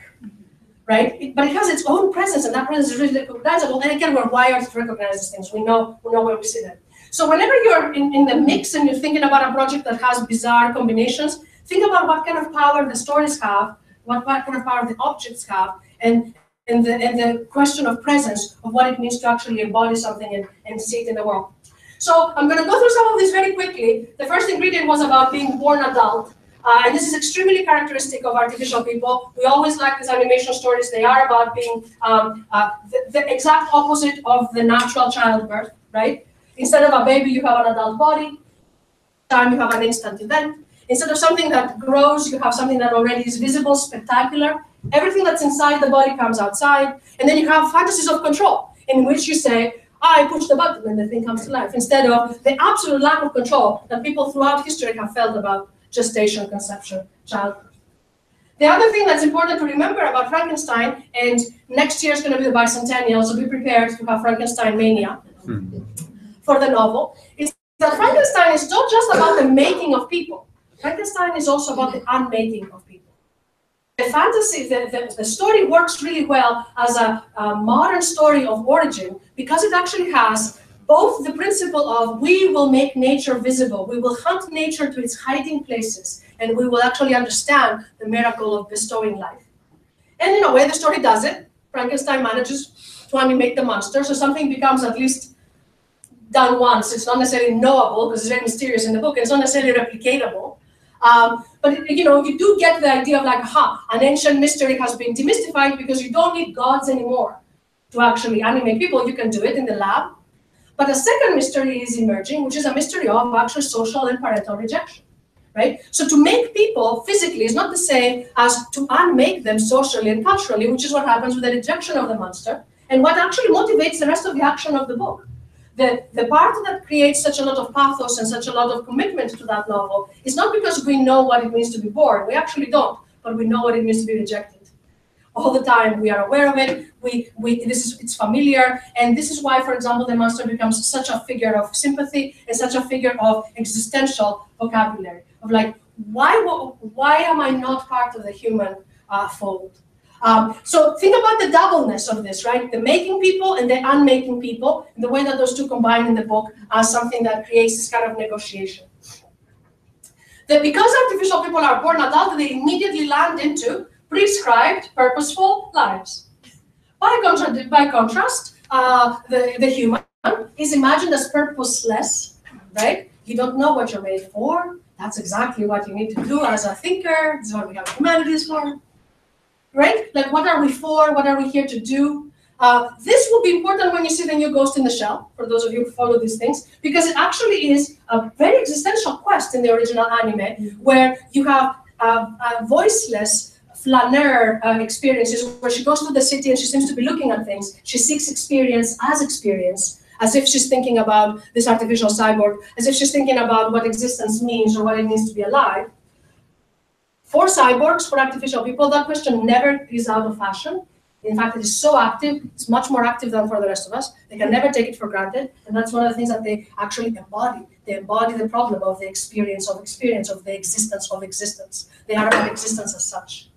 S1: right? It, but it has its own presence, and that presence is really recognizable. And again, we're wired to recognize these things. We know we know where we see them. So whenever you're in, in the mix and you're thinking about a project that has bizarre combinations, think about what kind of power the stories have, what, what kind of power the objects have, and and the, and the question of presence, of what it means to actually embody something and, and see it in the world. So I'm going to go through some of these very quickly. The first ingredient was about being born adult. Uh, and this is extremely characteristic of artificial people. We always like these animation stories. They are about being um, uh, the, the, exact opposite of the natural childbirth, right? Instead of a baby, you have an adult body. Time, you have an instant event. Instead of something that grows, you have something that already is visible, spectacular. Everything that's inside the body comes outside. And then you have fantasies of control, in which you say, I push the button and the thing comes to life, instead of the absolute lack of control that people throughout history have felt about gestation, conception, childbirth. The other thing that's important to remember about Frankenstein, and next year is going to be the bicentennial, so be prepared to have Frankenstein mania hmm. for the novel, is that Frankenstein is not just about the making of people. Frankenstein is also about the unmaking of people the fantasy, the, the, the, story works really well as a, a, modern story of origin because it actually has both the principle of we will make nature visible, we will hunt nature to its hiding places, and we will actually understand the miracle of bestowing life. And in a way, the story does it. Frankenstein manages to animate the monster, so something becomes at least done once. It's not necessarily knowable because it's very mysterious in the book, and it's not necessarily replicatable. Um, but you know, you do get the idea of like, aha, an ancient mystery has been demystified because you don't need gods anymore to actually animate people. You can do it in the lab. But a second mystery is emerging, which is a mystery of actual social and parental rejection. Right? So to make people physically is not the same as to unmake them socially and culturally, which is what happens with the rejection of the monster, and what actually motivates the rest of the action of the book the, the part that creates such a lot of pathos and such a lot of commitment to that novel is not because we know what it means to be born. We actually don't, but we know what it means to be rejected. All the time, we are aware of it. We, we, this is, it's familiar, and this is why, for example, the monster becomes such a figure of sympathy and such a figure of existential vocabulary of like, why, why am I not part of the human uh, fold? Um, so think about the doubleness of this, right? The making people and the unmaking people, and the way that those two combine in the book as something that creates this kind of negotiation. That because artificial people are born adult, they immediately land into prescribed, purposeful lives. By, contra by contrast, uh, the, the human is imagined as purposeless, right? You don't know what you're made for. That's exactly what you need to do as a thinker. This is what we have humanities for right? Like, what are we for? What are we here to do? Uh, this will be important when you see the new Ghost in the Shell, for those of you who follow these things, because it actually is a very existential quest in the original anime, where you have a, a voiceless flaneur uh, experiences where she goes to the city and she seems to be looking at things. She seeks experience as experience, as if she's thinking about this artificial cyborg, as if she's thinking about what existence means or what it means to be alive. For cyborgs, for artificial people, that question never is out of fashion. In fact, it is so active, it's much more active than for the rest of us. They can never take it for granted. And that's one of the things that they actually embody. They embody the problem of the experience of experience, of the existence of existence. They are about existence as such.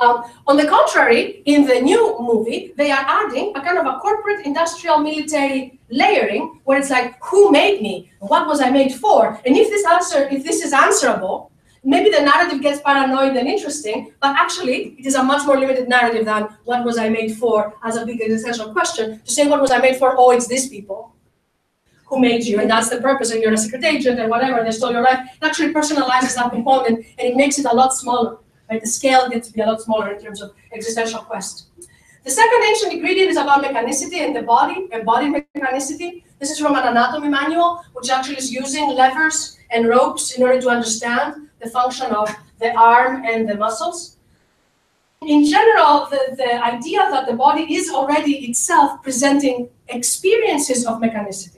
S1: Um, on the contrary, in the new movie, they are adding a kind of a corporate industrial military layering where it's like, who made me? What was I made for? And if this answer, if this is answerable, maybe the narrative gets paranoid and interesting, but actually it is a much more limited narrative than what was I made for as a big existential question. To say what was I made for, oh, it's these people who made you, and that's the purpose, and you're a secret agent and whatever, and they stole your life. It actually personalizes that component and it makes it a lot smaller. Right? The scale gets to be a lot smaller in terms of existential quest. The second ancient ingredient is about mechanicity and the body, embodied mechanicity. This is from an anatomy manual, which actually is using levers and ropes in order to understand the function of the arm and the muscles. In general, the, the idea that the body is already itself presenting experiences of mechanicity,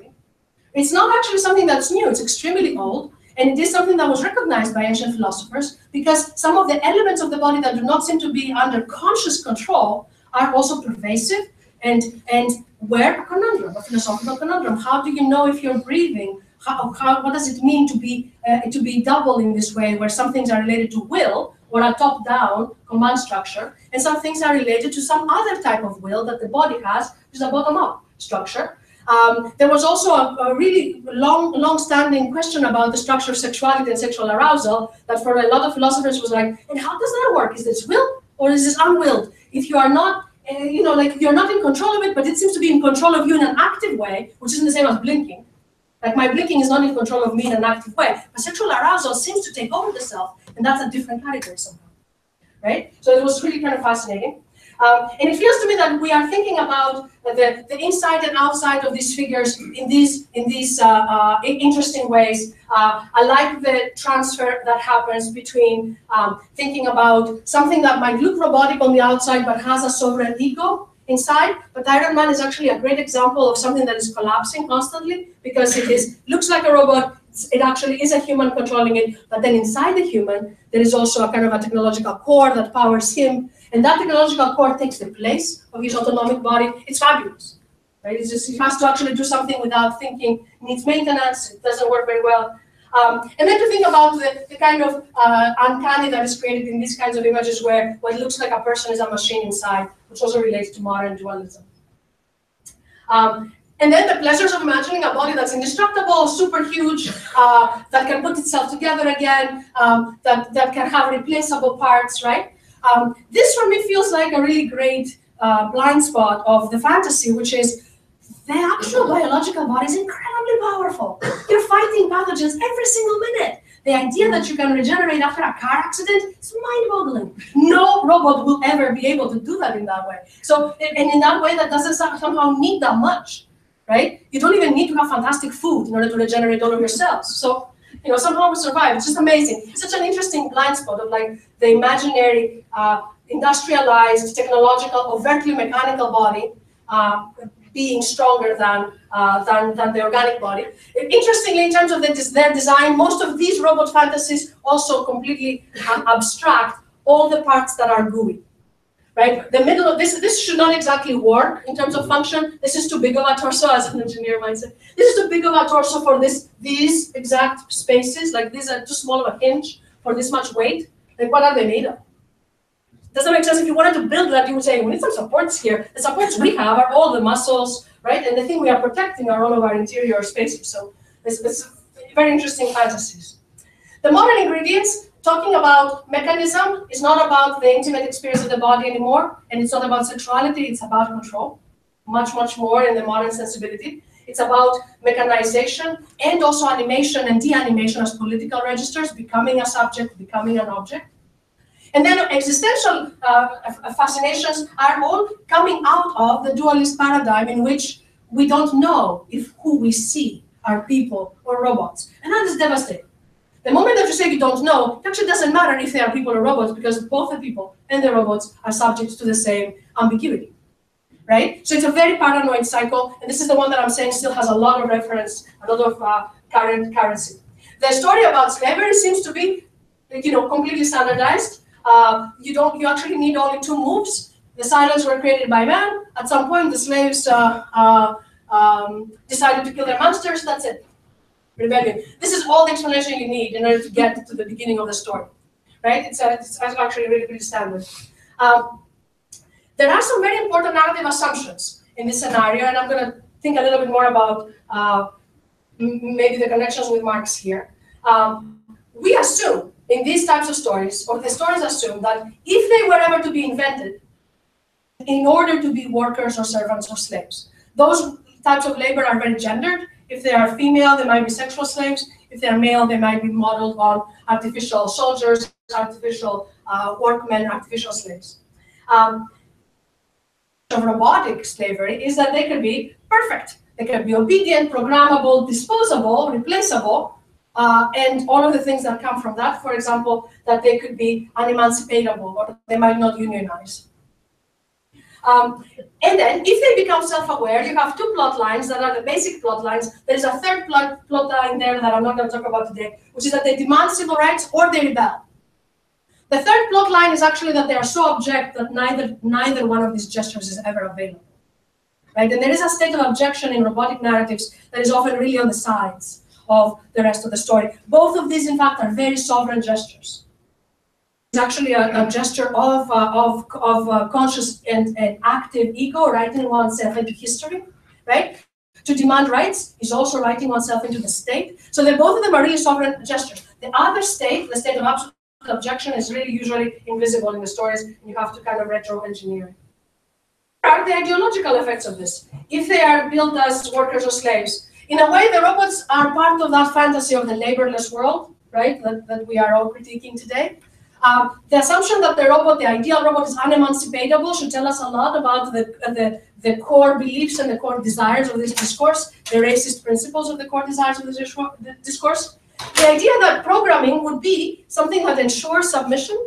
S1: it's not actually something that's new, it's extremely old, and it is something that was recognized by ancient philosophers because some of the elements of the body that do not seem to be under conscious control are also pervasive and and where a conundrum, a philosophical conundrum. How do you know if you're breathing? How, how what does it mean to be uh, to be double in this way, where some things are related to will or a top-down command structure, and some things are related to some other type of will that the body has, which is a bottom-up structure. Um, there was also a, a, really long, long-standing question about the structure of sexuality and sexual arousal that for a lot of philosophers was like, and how does that work? Is this will or is this unwilled? If you are not, uh, you know, like you're not in control of it, but it seems to be in control of you in an active way, which isn't the same as blinking. Like my blinking is not in control of me in an active way, but sexual arousal seems to take over the self, and that's a different category somehow, right? So it was really kind of fascinating. Um, and it feels to me that we are thinking about the, the inside and outside of these figures in these in these uh, uh, interesting ways. Uh, I like the transfer that happens between um, thinking about something that might look robotic on the outside but has a sovereign ego inside. But Iron Man is actually a great example of something that is collapsing constantly because it is looks like a robot. It actually is a human controlling it, but then inside the human, there is also a kind of a technological core that powers him and that technological core takes the place of his autonomic body. It's fabulous. Right? It's just he has to actually do something without thinking, needs maintenance, it doesn't work very well. Um, and then to think about the, the kind of uh, uncanny that is created in these kinds of images where what looks like a person is a machine inside, which also relates to modern dualism. Um, and then the pleasures of imagining a body that's indestructible, super huge, uh, that can put itself together again, um, that, that can have replaceable parts, right? Um, this for me feels like a really great uh, blind spot of the fantasy, which is the actual biological body is incredibly powerful. You're fighting pathogens every single minute. The idea that you can regenerate after a car accident is mind-boggling. No robot will ever be able to do that in that way. So, and in that way, that doesn't somehow need that much, right? You don't even need to have fantastic food in order to regenerate all of your cells. So you know, somehow we survive. It's just amazing. It's such an interesting blind spot of like the imaginary, uh, industrialized, technological, overtly mechanical body uh, being stronger than, uh, than, than the organic body. Interestingly, in terms of the, their design, most of these robot fantasies also completely uh, abstract all the parts that are gooey right? The middle of this, this should not exactly work in terms of function. This is too big of a torso, as an engineer might say. This is too big of a torso for this these exact spaces. Like these are too small of a hinge for this much weight. Like what are they made of? Doesn't make sense. If you wanted to build that, you would say we need some supports here. The supports we have are all the muscles, right? And the thing we are protecting are all of our interior spaces. So it's very interesting fantasies. The modern ingredients talking about mechanism is not about the intimate experience of the body anymore, and it's not about sexuality, it's about control, much, much more in the modern sensibility. It's about mechanization and also animation and de-animation as political registers, becoming a subject, becoming an object. And then existential uh, fascinations are all coming out of the dualist paradigm in which we don't know if who we see are people or robots. And that is devastating. The moment that you say you don't know, it actually doesn't matter if they are people or robots because both the people and the robots are subject to the same ambiguity. Right? So it's a very paranoid cycle, and this is the one that I'm saying still has a lot of reference, a lot of uh, current currency. The story about slavery seems to be, you know, completely standardized. Uh, you don't, you actually need only two moves. The Cylons were created by man. At some point, the slaves uh, uh um, decided to kill their masters. That's it rebellion. This is all the explanation you need in order to get to the beginning of the story, right? It's, a, it's actually really, really standard. Um, there are some very important narrative assumptions in this scenario, and I'm going to think a little bit more about uh, maybe the connections with Marx here. Um, we assume in these types of stories, or the stories assume that if they were ever to be invented, in order to be workers or servants or slaves, those types of labor are very gendered if they are female, they might be sexual slaves. If they're male, they might be modeled on artificial soldiers, artificial uh, workmen, artificial slaves. Um, of robotic slavery is that they can be perfect. They can be obedient, programmable, disposable, replaceable, uh, and all of the things that come from that. For example, that they could be unemancipatable or they might not unionize. Um, and then, if they become self-aware, you have two plot lines that are the basic plot lines. There's a third plot, plot line there that I'm not going to talk about today, which is that they demand civil rights or they rebel. The third plot line is actually that they are so abject that neither, neither one of these gestures is ever available. Right? And there is a state of abjection in robotic narratives that is often really on the sides of the rest of the story. Both of these, in fact, are very sovereign gestures is actually a, a gesture of, uh, of, of uh, conscious and, and active ego, writing oneself into history, right? To demand rights is also writing oneself into the state. So they both of them are really sovereign gestures. The other state, the state of absolute abjection, is really usually invisible in the stories, and you have to kind of retro-engineer it. What are the ideological effects of this? If they are built as workers or slaves, in a way, the robots are part of that fantasy of the laborless world, right, that, that we are all critiquing today. Um, the assumption that the robot, the ideal robot, is unemancipatable should tell us a lot about the, the, the core beliefs and the core desires of this discourse, the racist principles of the core desires of this discourse. The idea that programming would be something that ensures submission,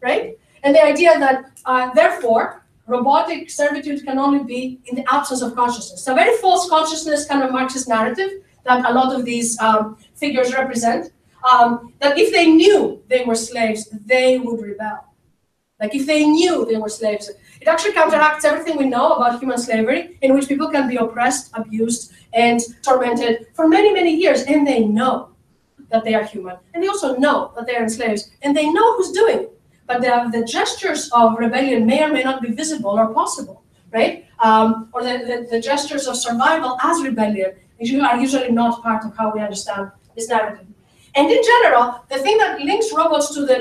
S1: right? And the idea that, uh, therefore, robotic servitude can only be in the absence of consciousness. A very false consciousness kind of Marxist narrative that a lot of these um, figures represent um, that if they knew they were slaves, they would rebel. Like if they knew they were slaves, it actually counteracts everything we know about human slavery, in which people can be oppressed, abused, and tormented for many, many years, and they know that they are human, and they also know that they are slaves, and they know who's doing it. But the, the gestures of rebellion may or may not be visible or possible, right? Um, or the, the, the gestures of survival as rebellion are usually not part of how we understand this narrative. And in general, the thing that links robots to the,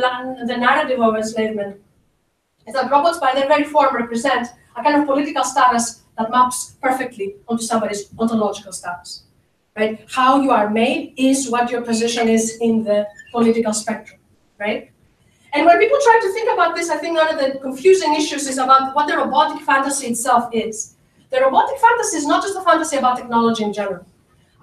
S1: the narrative of enslavement is that robots, by their very form, represent a kind of political status that maps perfectly onto somebody's ontological status. Right? How you are made is what your position is in the political spectrum. Right? And when people try to think about this, I think one of the confusing issues is about what the robotic fantasy itself is. The robotic fantasy is not just a fantasy about technology in general.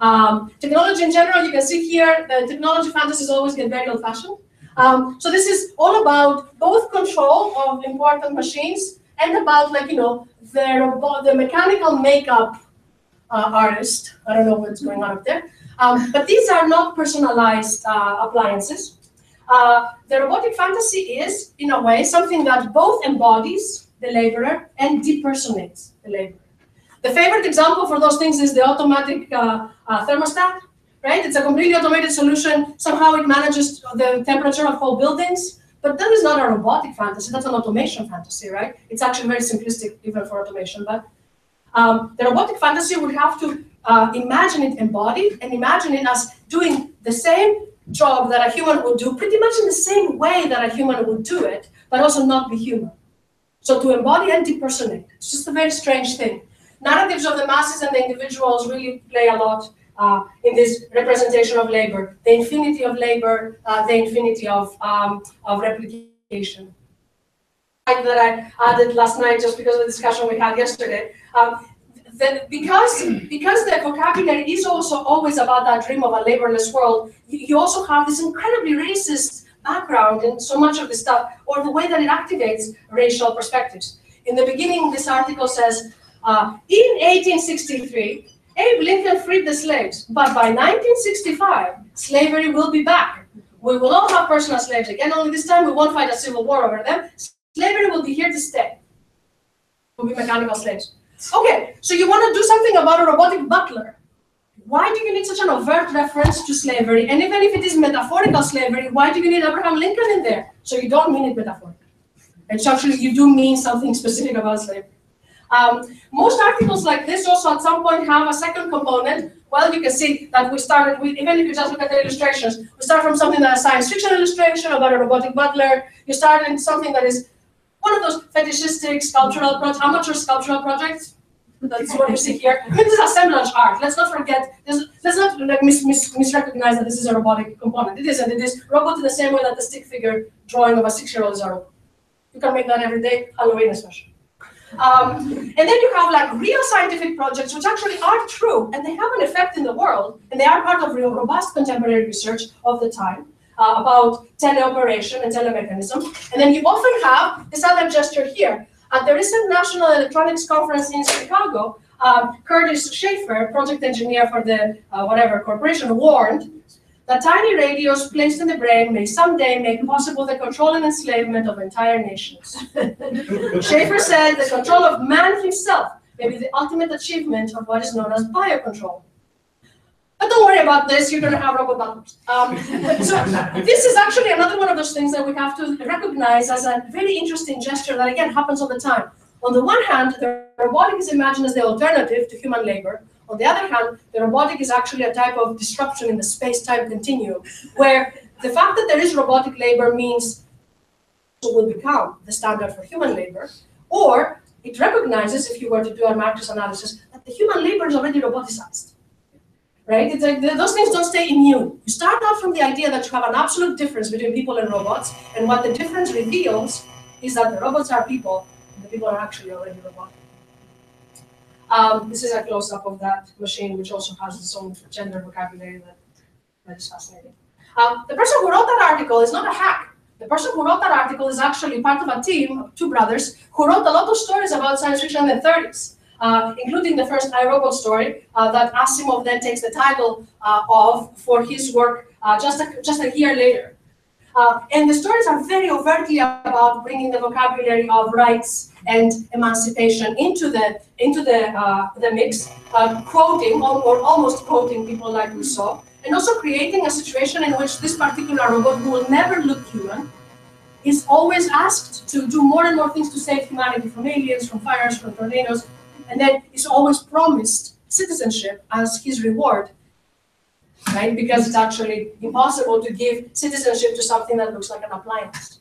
S1: Um, technology in general, you can see here, the technology fantasies always get very old-fashioned. Um, so this is all about both control of important machines and about like, you know, the, robot, the mechanical makeup uh, artist. I don't know what's going on up there. Um, but these are not personalized uh, appliances. Uh, the robotic fantasy is, in a way, something that both embodies the laborer and depersonates the laborer. The favorite example for those things is the automatic uh, uh, thermostat, right? It's a completely automated solution. Somehow it manages the temperature of whole buildings. But that is not a robotic fantasy. That's an automation fantasy, right? It's actually very simplistic even for automation. But um, the robotic fantasy would have to uh, imagine it embodied and imagine it as doing the same job that a human would do, pretty much in the same way that a human would do it, but also not be human. So to embody and depersonate, it's just a very strange thing narratives of the masses and the individuals really play a lot uh, in this representation of labor, the infinity of labor, uh, the infinity of, um, of replication. that I added last night just because of the discussion we had yesterday. Um, the, because because the vocabulary is also always about that dream of a laborless world, you, also have this incredibly racist background in so much of this stuff, or the way that it activates racial perspectives. In the beginning, this article says, uh, in 1863, Abe Lincoln freed the slaves, but by 1965, slavery will be back. We will all have personal slaves again, only this time we won't fight a civil war over them. Slavery will be here to stay. We'll be mechanical slaves. Okay, so you want to do something about a robotic butler. Why do you need such an overt reference to slavery? And even if it is metaphorical slavery, why do you need Abraham Lincoln in there? So you don't mean it metaphorically. It's actually, you do mean something specific about slavery. Um, most articles like this also at some point have a second component. Well, you can see that we started, with, even if you just look at the illustrations, we start from something that is science fiction illustration about a robotic butler. You start in something that is one of those fetishistic sculptural projects, amateur sculptural projects. That's what you see here. This is assemblage art. Let's not forget, this, let's not like, mis, mis, misrecognize that this is a robotic component. It isn't. It is robot in the same way that the stick figure drawing of a six-year-old is a robot. You can make that every day, Halloween especially. Um, and then you have like real scientific projects which actually are true and they have an effect in the world and they are part of real robust contemporary research of the time uh, about teleoperation and telemechanism. And then you often have this other gesture here. At the recent National Electronics Conference in Chicago, um, Curtis Schafer, project engineer for the uh, whatever corporation, warned that tiny radios placed in the brain may someday make possible the control and enslavement of entire nations. Schafer said the control of man himself may be the ultimate achievement of what is known as biocontrol. But don't worry about this, you're going to have robot butlers. Um, so this is actually another one of those things that we have to recognize as a very interesting gesture that, again, happens all the time. On the one hand, the robotic is imagined as the alternative to human labor, on the other hand, the robotic is actually a type of disruption in the space-time continuum, where the fact that there is robotic labor means it will become the standard for human labor, or it recognizes, if you were to do a matrix analysis, that the human labor is already roboticized. Right? It's like those things don't stay immune. You start out from the idea that you have an absolute difference between people and robots, and what the difference reveals is that the robots are people, and the people are actually already robotic. Um, this is a close-up of that machine, which also has its own gender vocabulary that, that is fascinating. Um, the person who wrote that article is not a hack. The person who wrote that article is actually part of a team of two brothers who wrote a lot of stories about science fiction in the 30s, uh, including the first I, Robot story uh, that Asimov then takes the title uh, of for his work uh, just, a, just a year later. Uh, and the stories are very overtly about bringing the vocabulary of rights and emancipation into the into the uh, the mix, uh, quoting or, or, almost quoting people like Rousseau, and also creating a situation in which this particular robot, who will never look human, is always asked to do more and more things to save humanity from aliens, from fires, from tornadoes, and then is always promised citizenship as his reward right? Because it's actually impossible to give citizenship to something that looks like an appliance.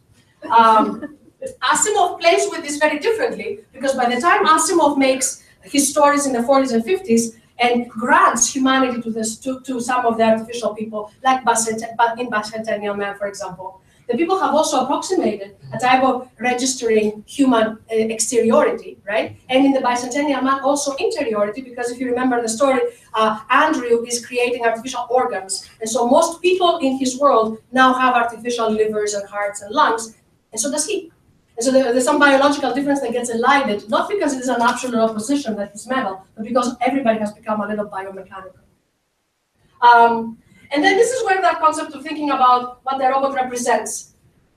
S1: Um, Asimov plays with this very differently because by the time Asimov makes his stories in the 40s and 50s and grants humanity to, this, to, to some of the artificial people, like in Bicentennial Man, for example, the people have also approximated a type of registering human uh, exteriority, right? And in the bicentennial man, also interiority, because if you remember the story, uh, Andrew is creating artificial organs. And so most people in his world now have artificial livers and hearts and lungs, and so does he. And so there, there's some biological difference that gets elided, not because it is an absolute opposition that is metal, but because everybody has become a little biomechanical. Um, and then this is where that concept of thinking about what the robot represents.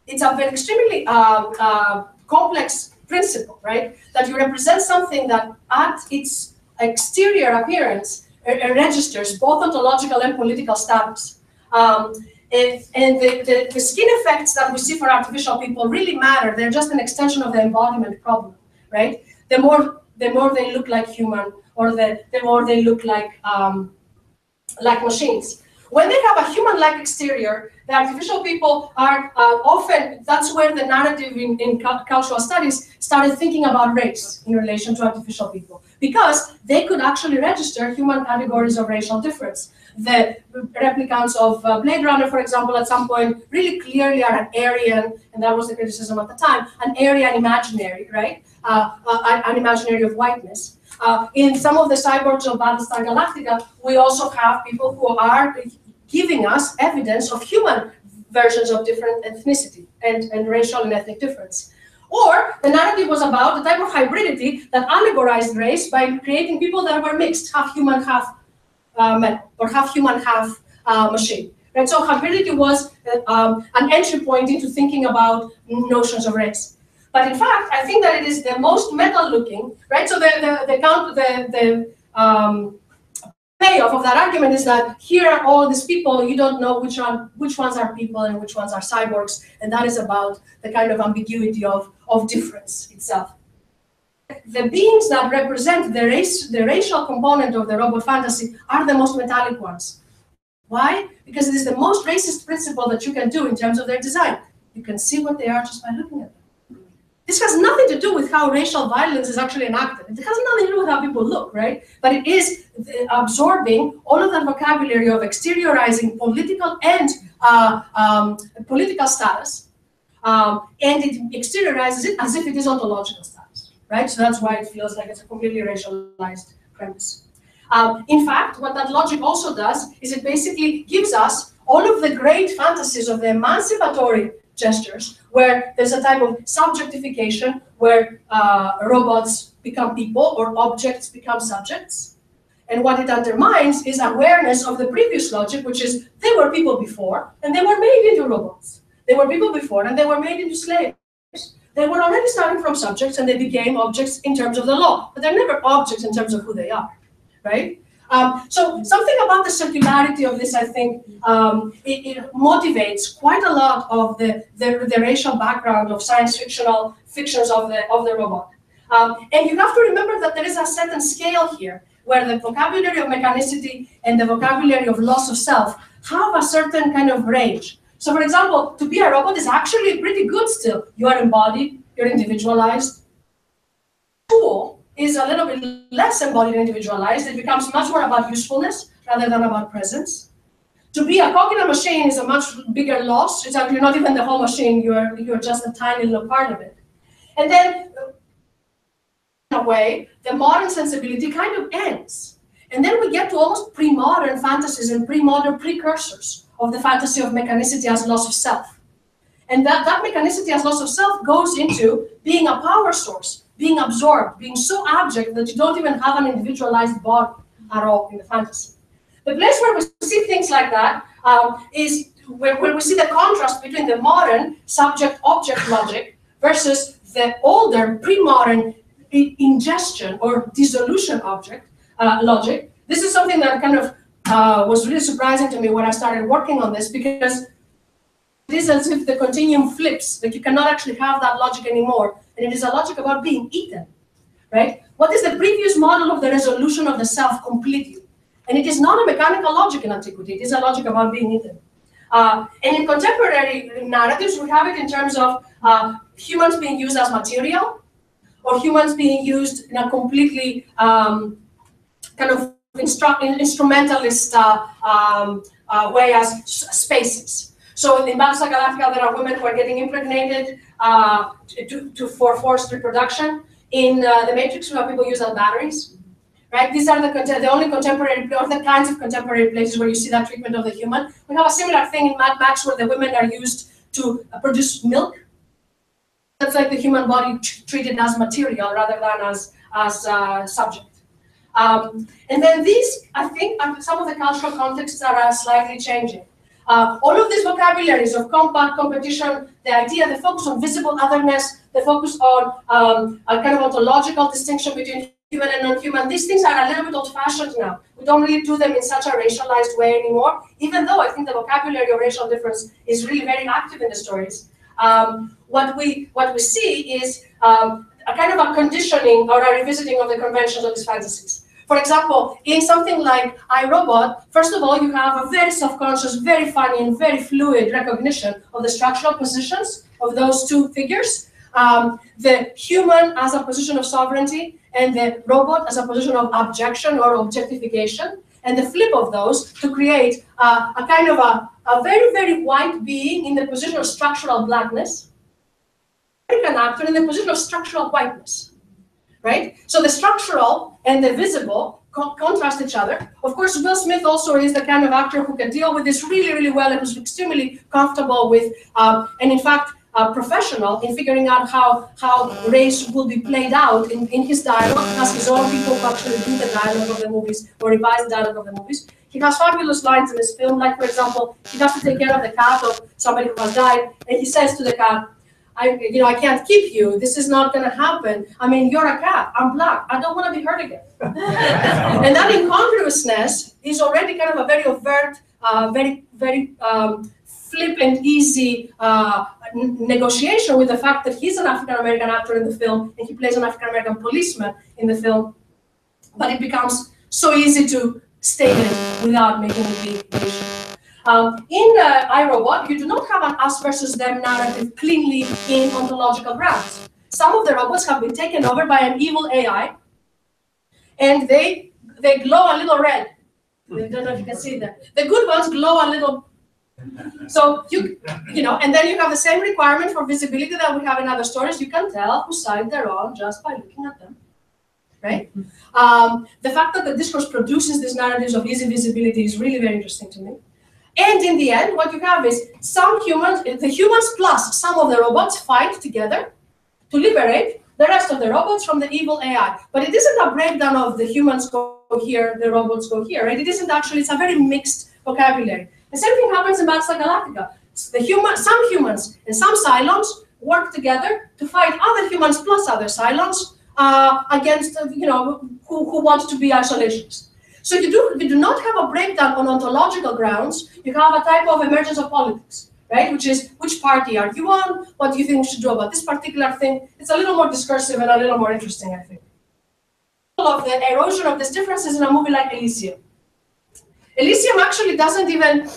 S1: It's a very extremely uh, uh, complex principle, right? That you represent something that at its exterior appearance uh, registers both ontological and political status. Um, and, and the, the, the, skin effects that we see for artificial people really matter. They're just an extension of the embodiment problem, right? The more the more they look like human, or the, the more they look like um, like machines. When they have a human-like exterior, the artificial people are uh, often, that's where the narrative in, in cultural studies started thinking about race in relation to artificial people, because they could actually register human categories of racial difference. The replicants of uh, Blade Runner, for example, at some point really clearly are an Aryan, and that was the criticism at the time, an Aryan imaginary, right? Uh, uh, an imaginary of whiteness. Uh, in some of the cyborgs of Battlestar Galactica, we also have people who are giving us evidence of human versions of different ethnicity and, and racial and ethnic difference. Or the narrative was about the type of hybridity that allegorized race by creating people that were mixed, half human, half uh, or half human, half uh, machine. Right? So hybridity was uh, um, an entry point into thinking about notions of race. But in fact, I think that it is the most metal-looking, right? So the the the count the the um, payoff of that argument is that here are all these people, you don't know which one which ones are people and which ones are cyborgs, and that is about the kind of ambiguity of of difference itself. The beings that represent the race, the racial component of the robot fantasy are the most metallic ones. Why? Because it is the most racist principle that you can do in terms of their design. You can see what they are just by looking at them. This has nothing to do with how racial violence is actually enacted. It has nothing to do with how people look, right? But it is absorbing all of that vocabulary of exteriorizing political and uh, um, political status, um, and it exteriorizes it as if it is ontological status, right? So that's why it feels like it's a completely racialized premise. Um, in fact, what that logic also does is it basically gives us all of the great fantasies of the emancipatory gestures, where there's a type of subjectification where uh, robots become people or objects become subjects. And what it undermines is awareness of the previous logic, which is they were people before and they were made into robots. They were people before and they were made into slaves. They were already starting from subjects and they became objects in terms of the law, but they're never objects in terms of who they are, right? Um, so something about the circularity of this, I think, um, it, it, motivates quite a lot of the, the, the, racial background of science fictional fictions of the, of the robot. Um, and you have to remember that there is a certain scale here, where the vocabulary of mechanicity and the vocabulary of loss of self have a certain kind of range. So for example, to be a robot is actually pretty good still. You are embodied, you're individualized. Tool is a little bit less embodied and individualized. It becomes much more about usefulness rather than about presence. To be a cog in a machine is a much bigger loss. It's like you're not even the whole machine, you're, you're just a tiny little part of it. And then, in a way, the modern sensibility kind of ends. And then we get to almost pre-modern fantasies and pre-modern precursors of the fantasy of mechanicity as loss of self. And that, that mechanicity as loss of self goes into being a power source, being absorbed, being so abject that you don't even have an individualized body at all in the fantasy. The place where we see things like that um, is where, where we see the contrast between the modern subject-object logic versus the older pre-modern ingestion or dissolution object uh, logic. This is something that kind of uh, was really surprising to me when I started working on this because it is as if the continuum flips, like you cannot actually have that logic anymore. It is a logic about being eaten, right? What is the previous model of the resolution of the self completely? And it is not a mechanical logic in antiquity, it is a logic about being eaten. Uh, and in contemporary narratives, we have it in terms of uh, humans being used as material, or humans being used in a completely um, kind of instru instrumentalist uh, um, uh, way as spaces. So in Battlestar Galactica, there are women who are getting impregnated uh, to, to, for forced reproduction. In uh, the Matrix, we have people use as batteries. Right? These are the, the only contemporary, or the kinds of contemporary places where you see that treatment of the human. We have a similar thing in Mad Max where the women are used to uh, produce milk. That's like the human body treated as material rather than as, as uh, subject. Um, and then these, I think, some of the cultural contexts are uh, slightly changing. Uh, all of these vocabularies of compact, competition, the idea, the focus on visible otherness, the focus on um, a kind of ontological distinction between human and non-human, these things are a little bit old-fashioned now. We don't really do them in such a racialized way anymore, even though I think the vocabulary of racial difference is really very active in the stories. Um, what we what we see is um, a kind of a conditioning or a revisiting of the conventions of these fantasies. For example, in something like I, Robot, first of all, you have a very self-conscious, very funny, and very fluid recognition of the structural positions of those two figures. Um, the human as a position of sovereignty and the robot as a position of abjection or objectification, and the flip of those to create uh, a kind of a, a very, very white being in the position of structural blackness, an actor in the position of structural whiteness, right? So the structural and the visible co contrast each other. Of course, Will Smith also is the kind of actor who can deal with this really, really well and who's extremely comfortable with, um, and in fact, uh, professional in figuring out how, how race will be played out in, in his dialogue, has his own people who actually do the dialogue of the movies or revise the dialogue of the movies. He has fabulous lines in his film, like, for example, he has to take care of the cat of somebody who has died, and he says to the cat, I, you know, I can't keep you. This is not going to happen. I mean, you're a cat. I'm black. I don't want to be hurt again. and that incongruousness is already kind of a very overt, uh, very, very um, flip and easy uh, negotiation with the fact that he's an African American actor in the film and he plays an African American policeman in the film. But it becomes so easy to state it without making it be racial. Um, in uh, I, Robot, you do not have an us versus them narrative cleanly in ontological grounds. Some of the robots have been taken over by an evil AI, and they they glow a little red. I don't know if you can see that. The good ones glow a little so you, you know, and then you have the same requirement for visibility that we have in other stories. You can tell whose side they're on just by looking at them, right? Um, the fact that the discourse produces these narratives of easy visibility is really very interesting to me. And in the end, what you have is some humans, the humans plus some of the robots fight together to liberate the rest of the robots from the evil AI. But it isn't a breakdown of the humans go here, the robots go here, right? It isn't actually, it's a very mixed vocabulary. The same thing happens in Battlestar Galactica. The human, some humans and some Cylons work together to fight other humans plus other Cylons uh, against, you know, who, who want to be isolationists. So you do, you do not have a breakdown on ontological grounds. You have a type of emergence of politics, right? Which is which party are you on? What do you think we should do about this particular thing? It's a little more discursive and a little more interesting, I think. All Of the erosion of these differences in a movie like Elysium. Elysium actually doesn't even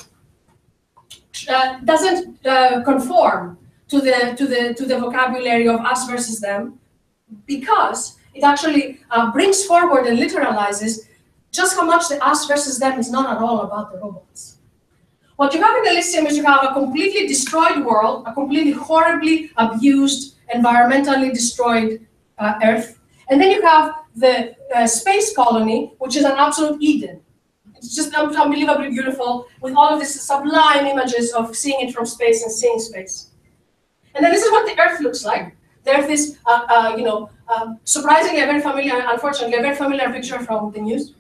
S1: uh, doesn't uh, conform to the to the to the vocabulary of us versus them because it actually uh, brings forward and literalizes just how much the us versus them is not at all about the robots. What you have in Elysium is you have a completely destroyed world, a completely horribly abused, environmentally destroyed uh, Earth, and then you have the uh, space colony, which is an absolute Eden. It's just unbelievably beautiful with all of these sublime images of seeing it from space and seeing space. And then this is what the Earth looks like. The Earth is, uh, uh, you know, uh, surprisingly a very familiar, unfortunately, a very familiar picture from the news.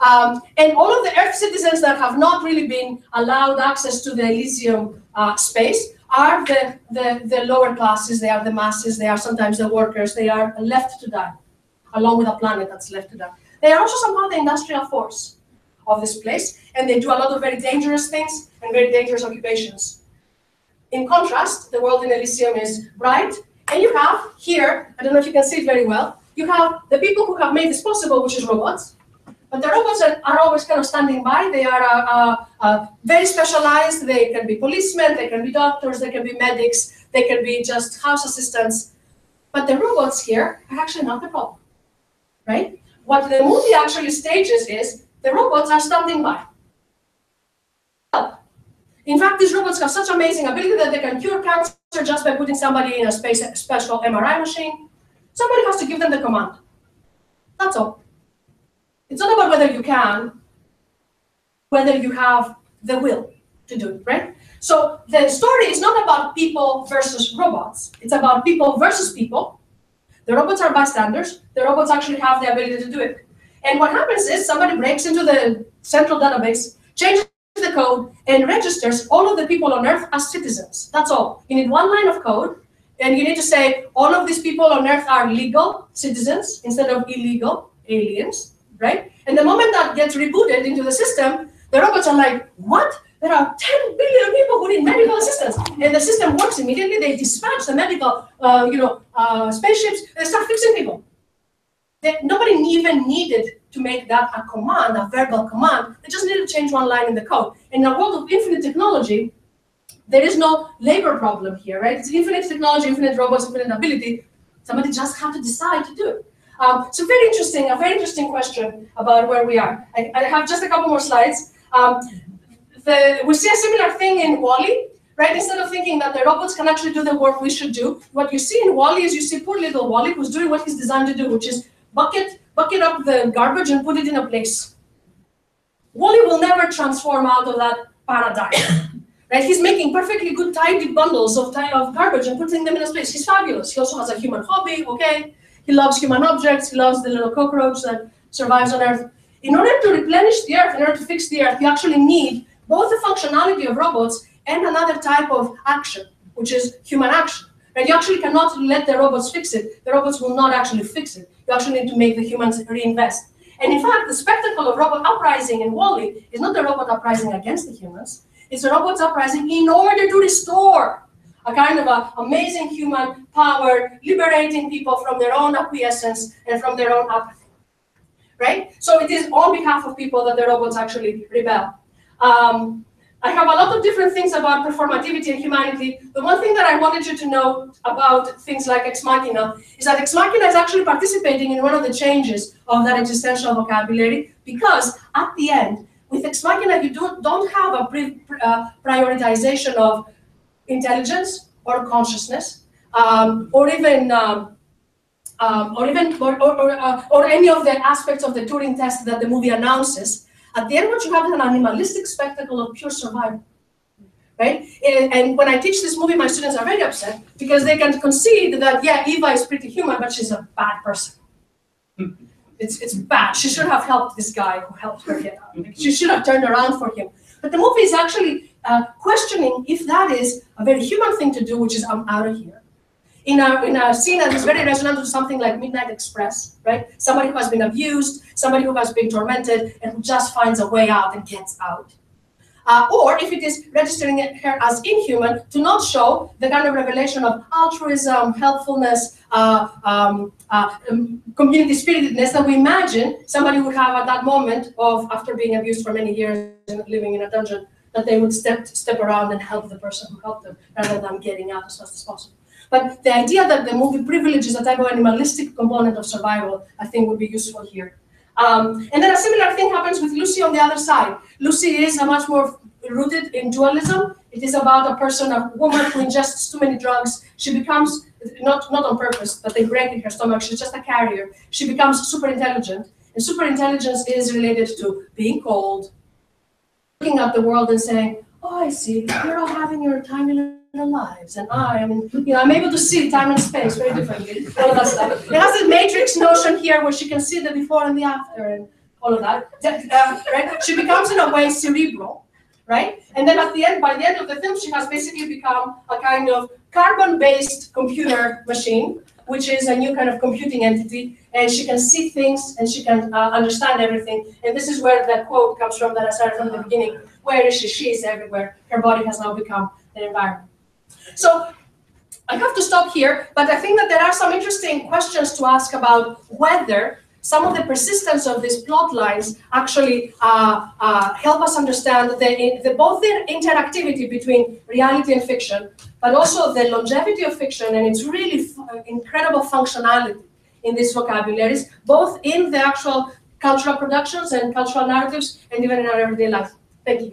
S1: Um, and all of the Earth citizens that have not really been allowed access to the Elysium uh, space are the, the, the lower classes, they are the masses, they are sometimes the workers, they are left to die, along with a planet that's left to die. They are also somehow the industrial force of this place, and they do a lot of very dangerous things and very dangerous occupations. In contrast, the world in Elysium is bright, and you have here, I don't know if you can see it very well, you have the people who have made this possible, which is robots. But the robots are, always kind of standing by. They are uh, uh, uh, very specialized. They can be policemen, they can be doctors, they can be medics, they can be just house assistants. But the robots here are actually not the problem, right? What the movie actually stages is the robots are standing by. In fact, these robots have such amazing ability that they can cure cancer just by putting somebody in a space, special MRI machine. Somebody has to give them the command. That's all. It's not about whether you can, whether you have the will to do it, right? So the story is not about people versus robots. It's about people versus people. The robots are bystanders. The robots actually have the ability to do it. And what happens is somebody breaks into the central database, changes the code, and registers all of the people on Earth as citizens. That's all. You need one line of code, and you need to say all of these people on Earth are legal citizens instead of illegal aliens, right? And the moment that gets rebooted into the system, the robots are like, what? There are 10 billion people who need medical assistance. And the system works immediately. They dispatch the medical, uh, you know, uh, spaceships. They start fixing people. They, nobody even needed to make that a command, a verbal command. They just need to change one line in the code. In a world of infinite technology, there is no labor problem here, right? It's infinite technology, infinite robots, infinite ability. Somebody just have to decide to do it. Um, so very interesting, a very interesting question about where we are. I, I have just a couple more slides. Um, the, we see a similar thing in WALL-E, right? Instead of thinking that the robots can actually do the work we should do, what you see in WALL-E is you see poor little WALL-E who's doing what he's designed to do, which is bucket, bucket up the garbage and put it in a place. WALL-E will never transform out of that paradigm. right? He's making perfectly good tidy bundles of, of garbage and putting them in a place. He's fabulous. He also has a human hobby, okay? He loves human objects. He loves the little cockroach that survives on Earth. In order to replenish the Earth, in order to fix the Earth, you actually need both the functionality of robots and another type of action, which is human action. And you actually cannot let the robots fix it. The robots will not actually fix it. You actually need to make the humans reinvest. And in fact, the spectacle of robot uprising in WALL-E is not the robot uprising against the humans. It's a robot uprising in order to restore a kind of a amazing human power, liberating people from their own acquiescence and from their own apathy. Right? So it is on behalf of people that the robots actually rebel. Um, I have a lot of different things about performativity and humanity. The one thing that I wanted you to know about things like Ex Machina is that Ex Machina is actually participating in one of the changes of that existential vocabulary because at the end, with Ex Machina, you don't, don't have a pre, uh, prioritization of intelligence or consciousness um, or even um, um, or even or, or, or, uh, or any of the aspects of the Turing test that the movie announces at the end, what you have is an animalistic spectacle of pure survival. Right? And when I teach this movie, my students are very upset because they can concede that, yeah, Eva is pretty human, but she's a bad person. It's, it's bad. She should have helped this guy who helped her get out. She should have turned around for him. But the movie is actually uh, questioning if that is a very human thing to do, which is I'm out of here in a, in a scene that is very resonant to something like Midnight Express, right? Somebody who has been abused, somebody who has been tormented, and who just finds a way out and gets out. Uh, or if it is registering her as inhuman, to not show the kind of revelation of altruism, helpfulness, uh, um, uh, um, community spiritedness that we imagine somebody would have at that moment of after being abused for many years and living in a dungeon, that they would step step around and help the person who helped them rather than getting out as fast as possible. But the idea that the movie privileges a type of animalistic component of survival, I think would be useful here. Um, and then a similar thing happens with Lucy on the other side. Lucy is a much more rooted in dualism. It is about a person, a woman who ingests too many drugs. She becomes, not, not on purpose, but they break in her stomach. She's just a carrier. She becomes super intelligent. And super intelligence is related to being cold, looking at the world and saying, oh, I see, you're all having your tiny little lives, and I am, you know, I'm able to see time and space very differently, all of that stuff. It has a matrix notion here where she can see the before and the after, and all of that, uh, right? She becomes, in a way, cerebral, right? And then at the end, by the end of the film, she has basically become a kind of carbon-based computer machine, which is a new kind of computing entity, and she can see things and she can uh, understand everything. And this is where that quote comes from that I started from the beginning, where is she? She is everywhere. Her body has now become the environment. So I have to stop here, but I think that there are some interesting questions to ask about whether some of the persistence of these plot lines actually uh, uh, help us understand the, the, both the interactivity between reality and fiction, but also the longevity of fiction and its really incredible functionality in these vocabularies, both in the actual cultural productions and cultural narratives, and even in our everyday life. Thank you.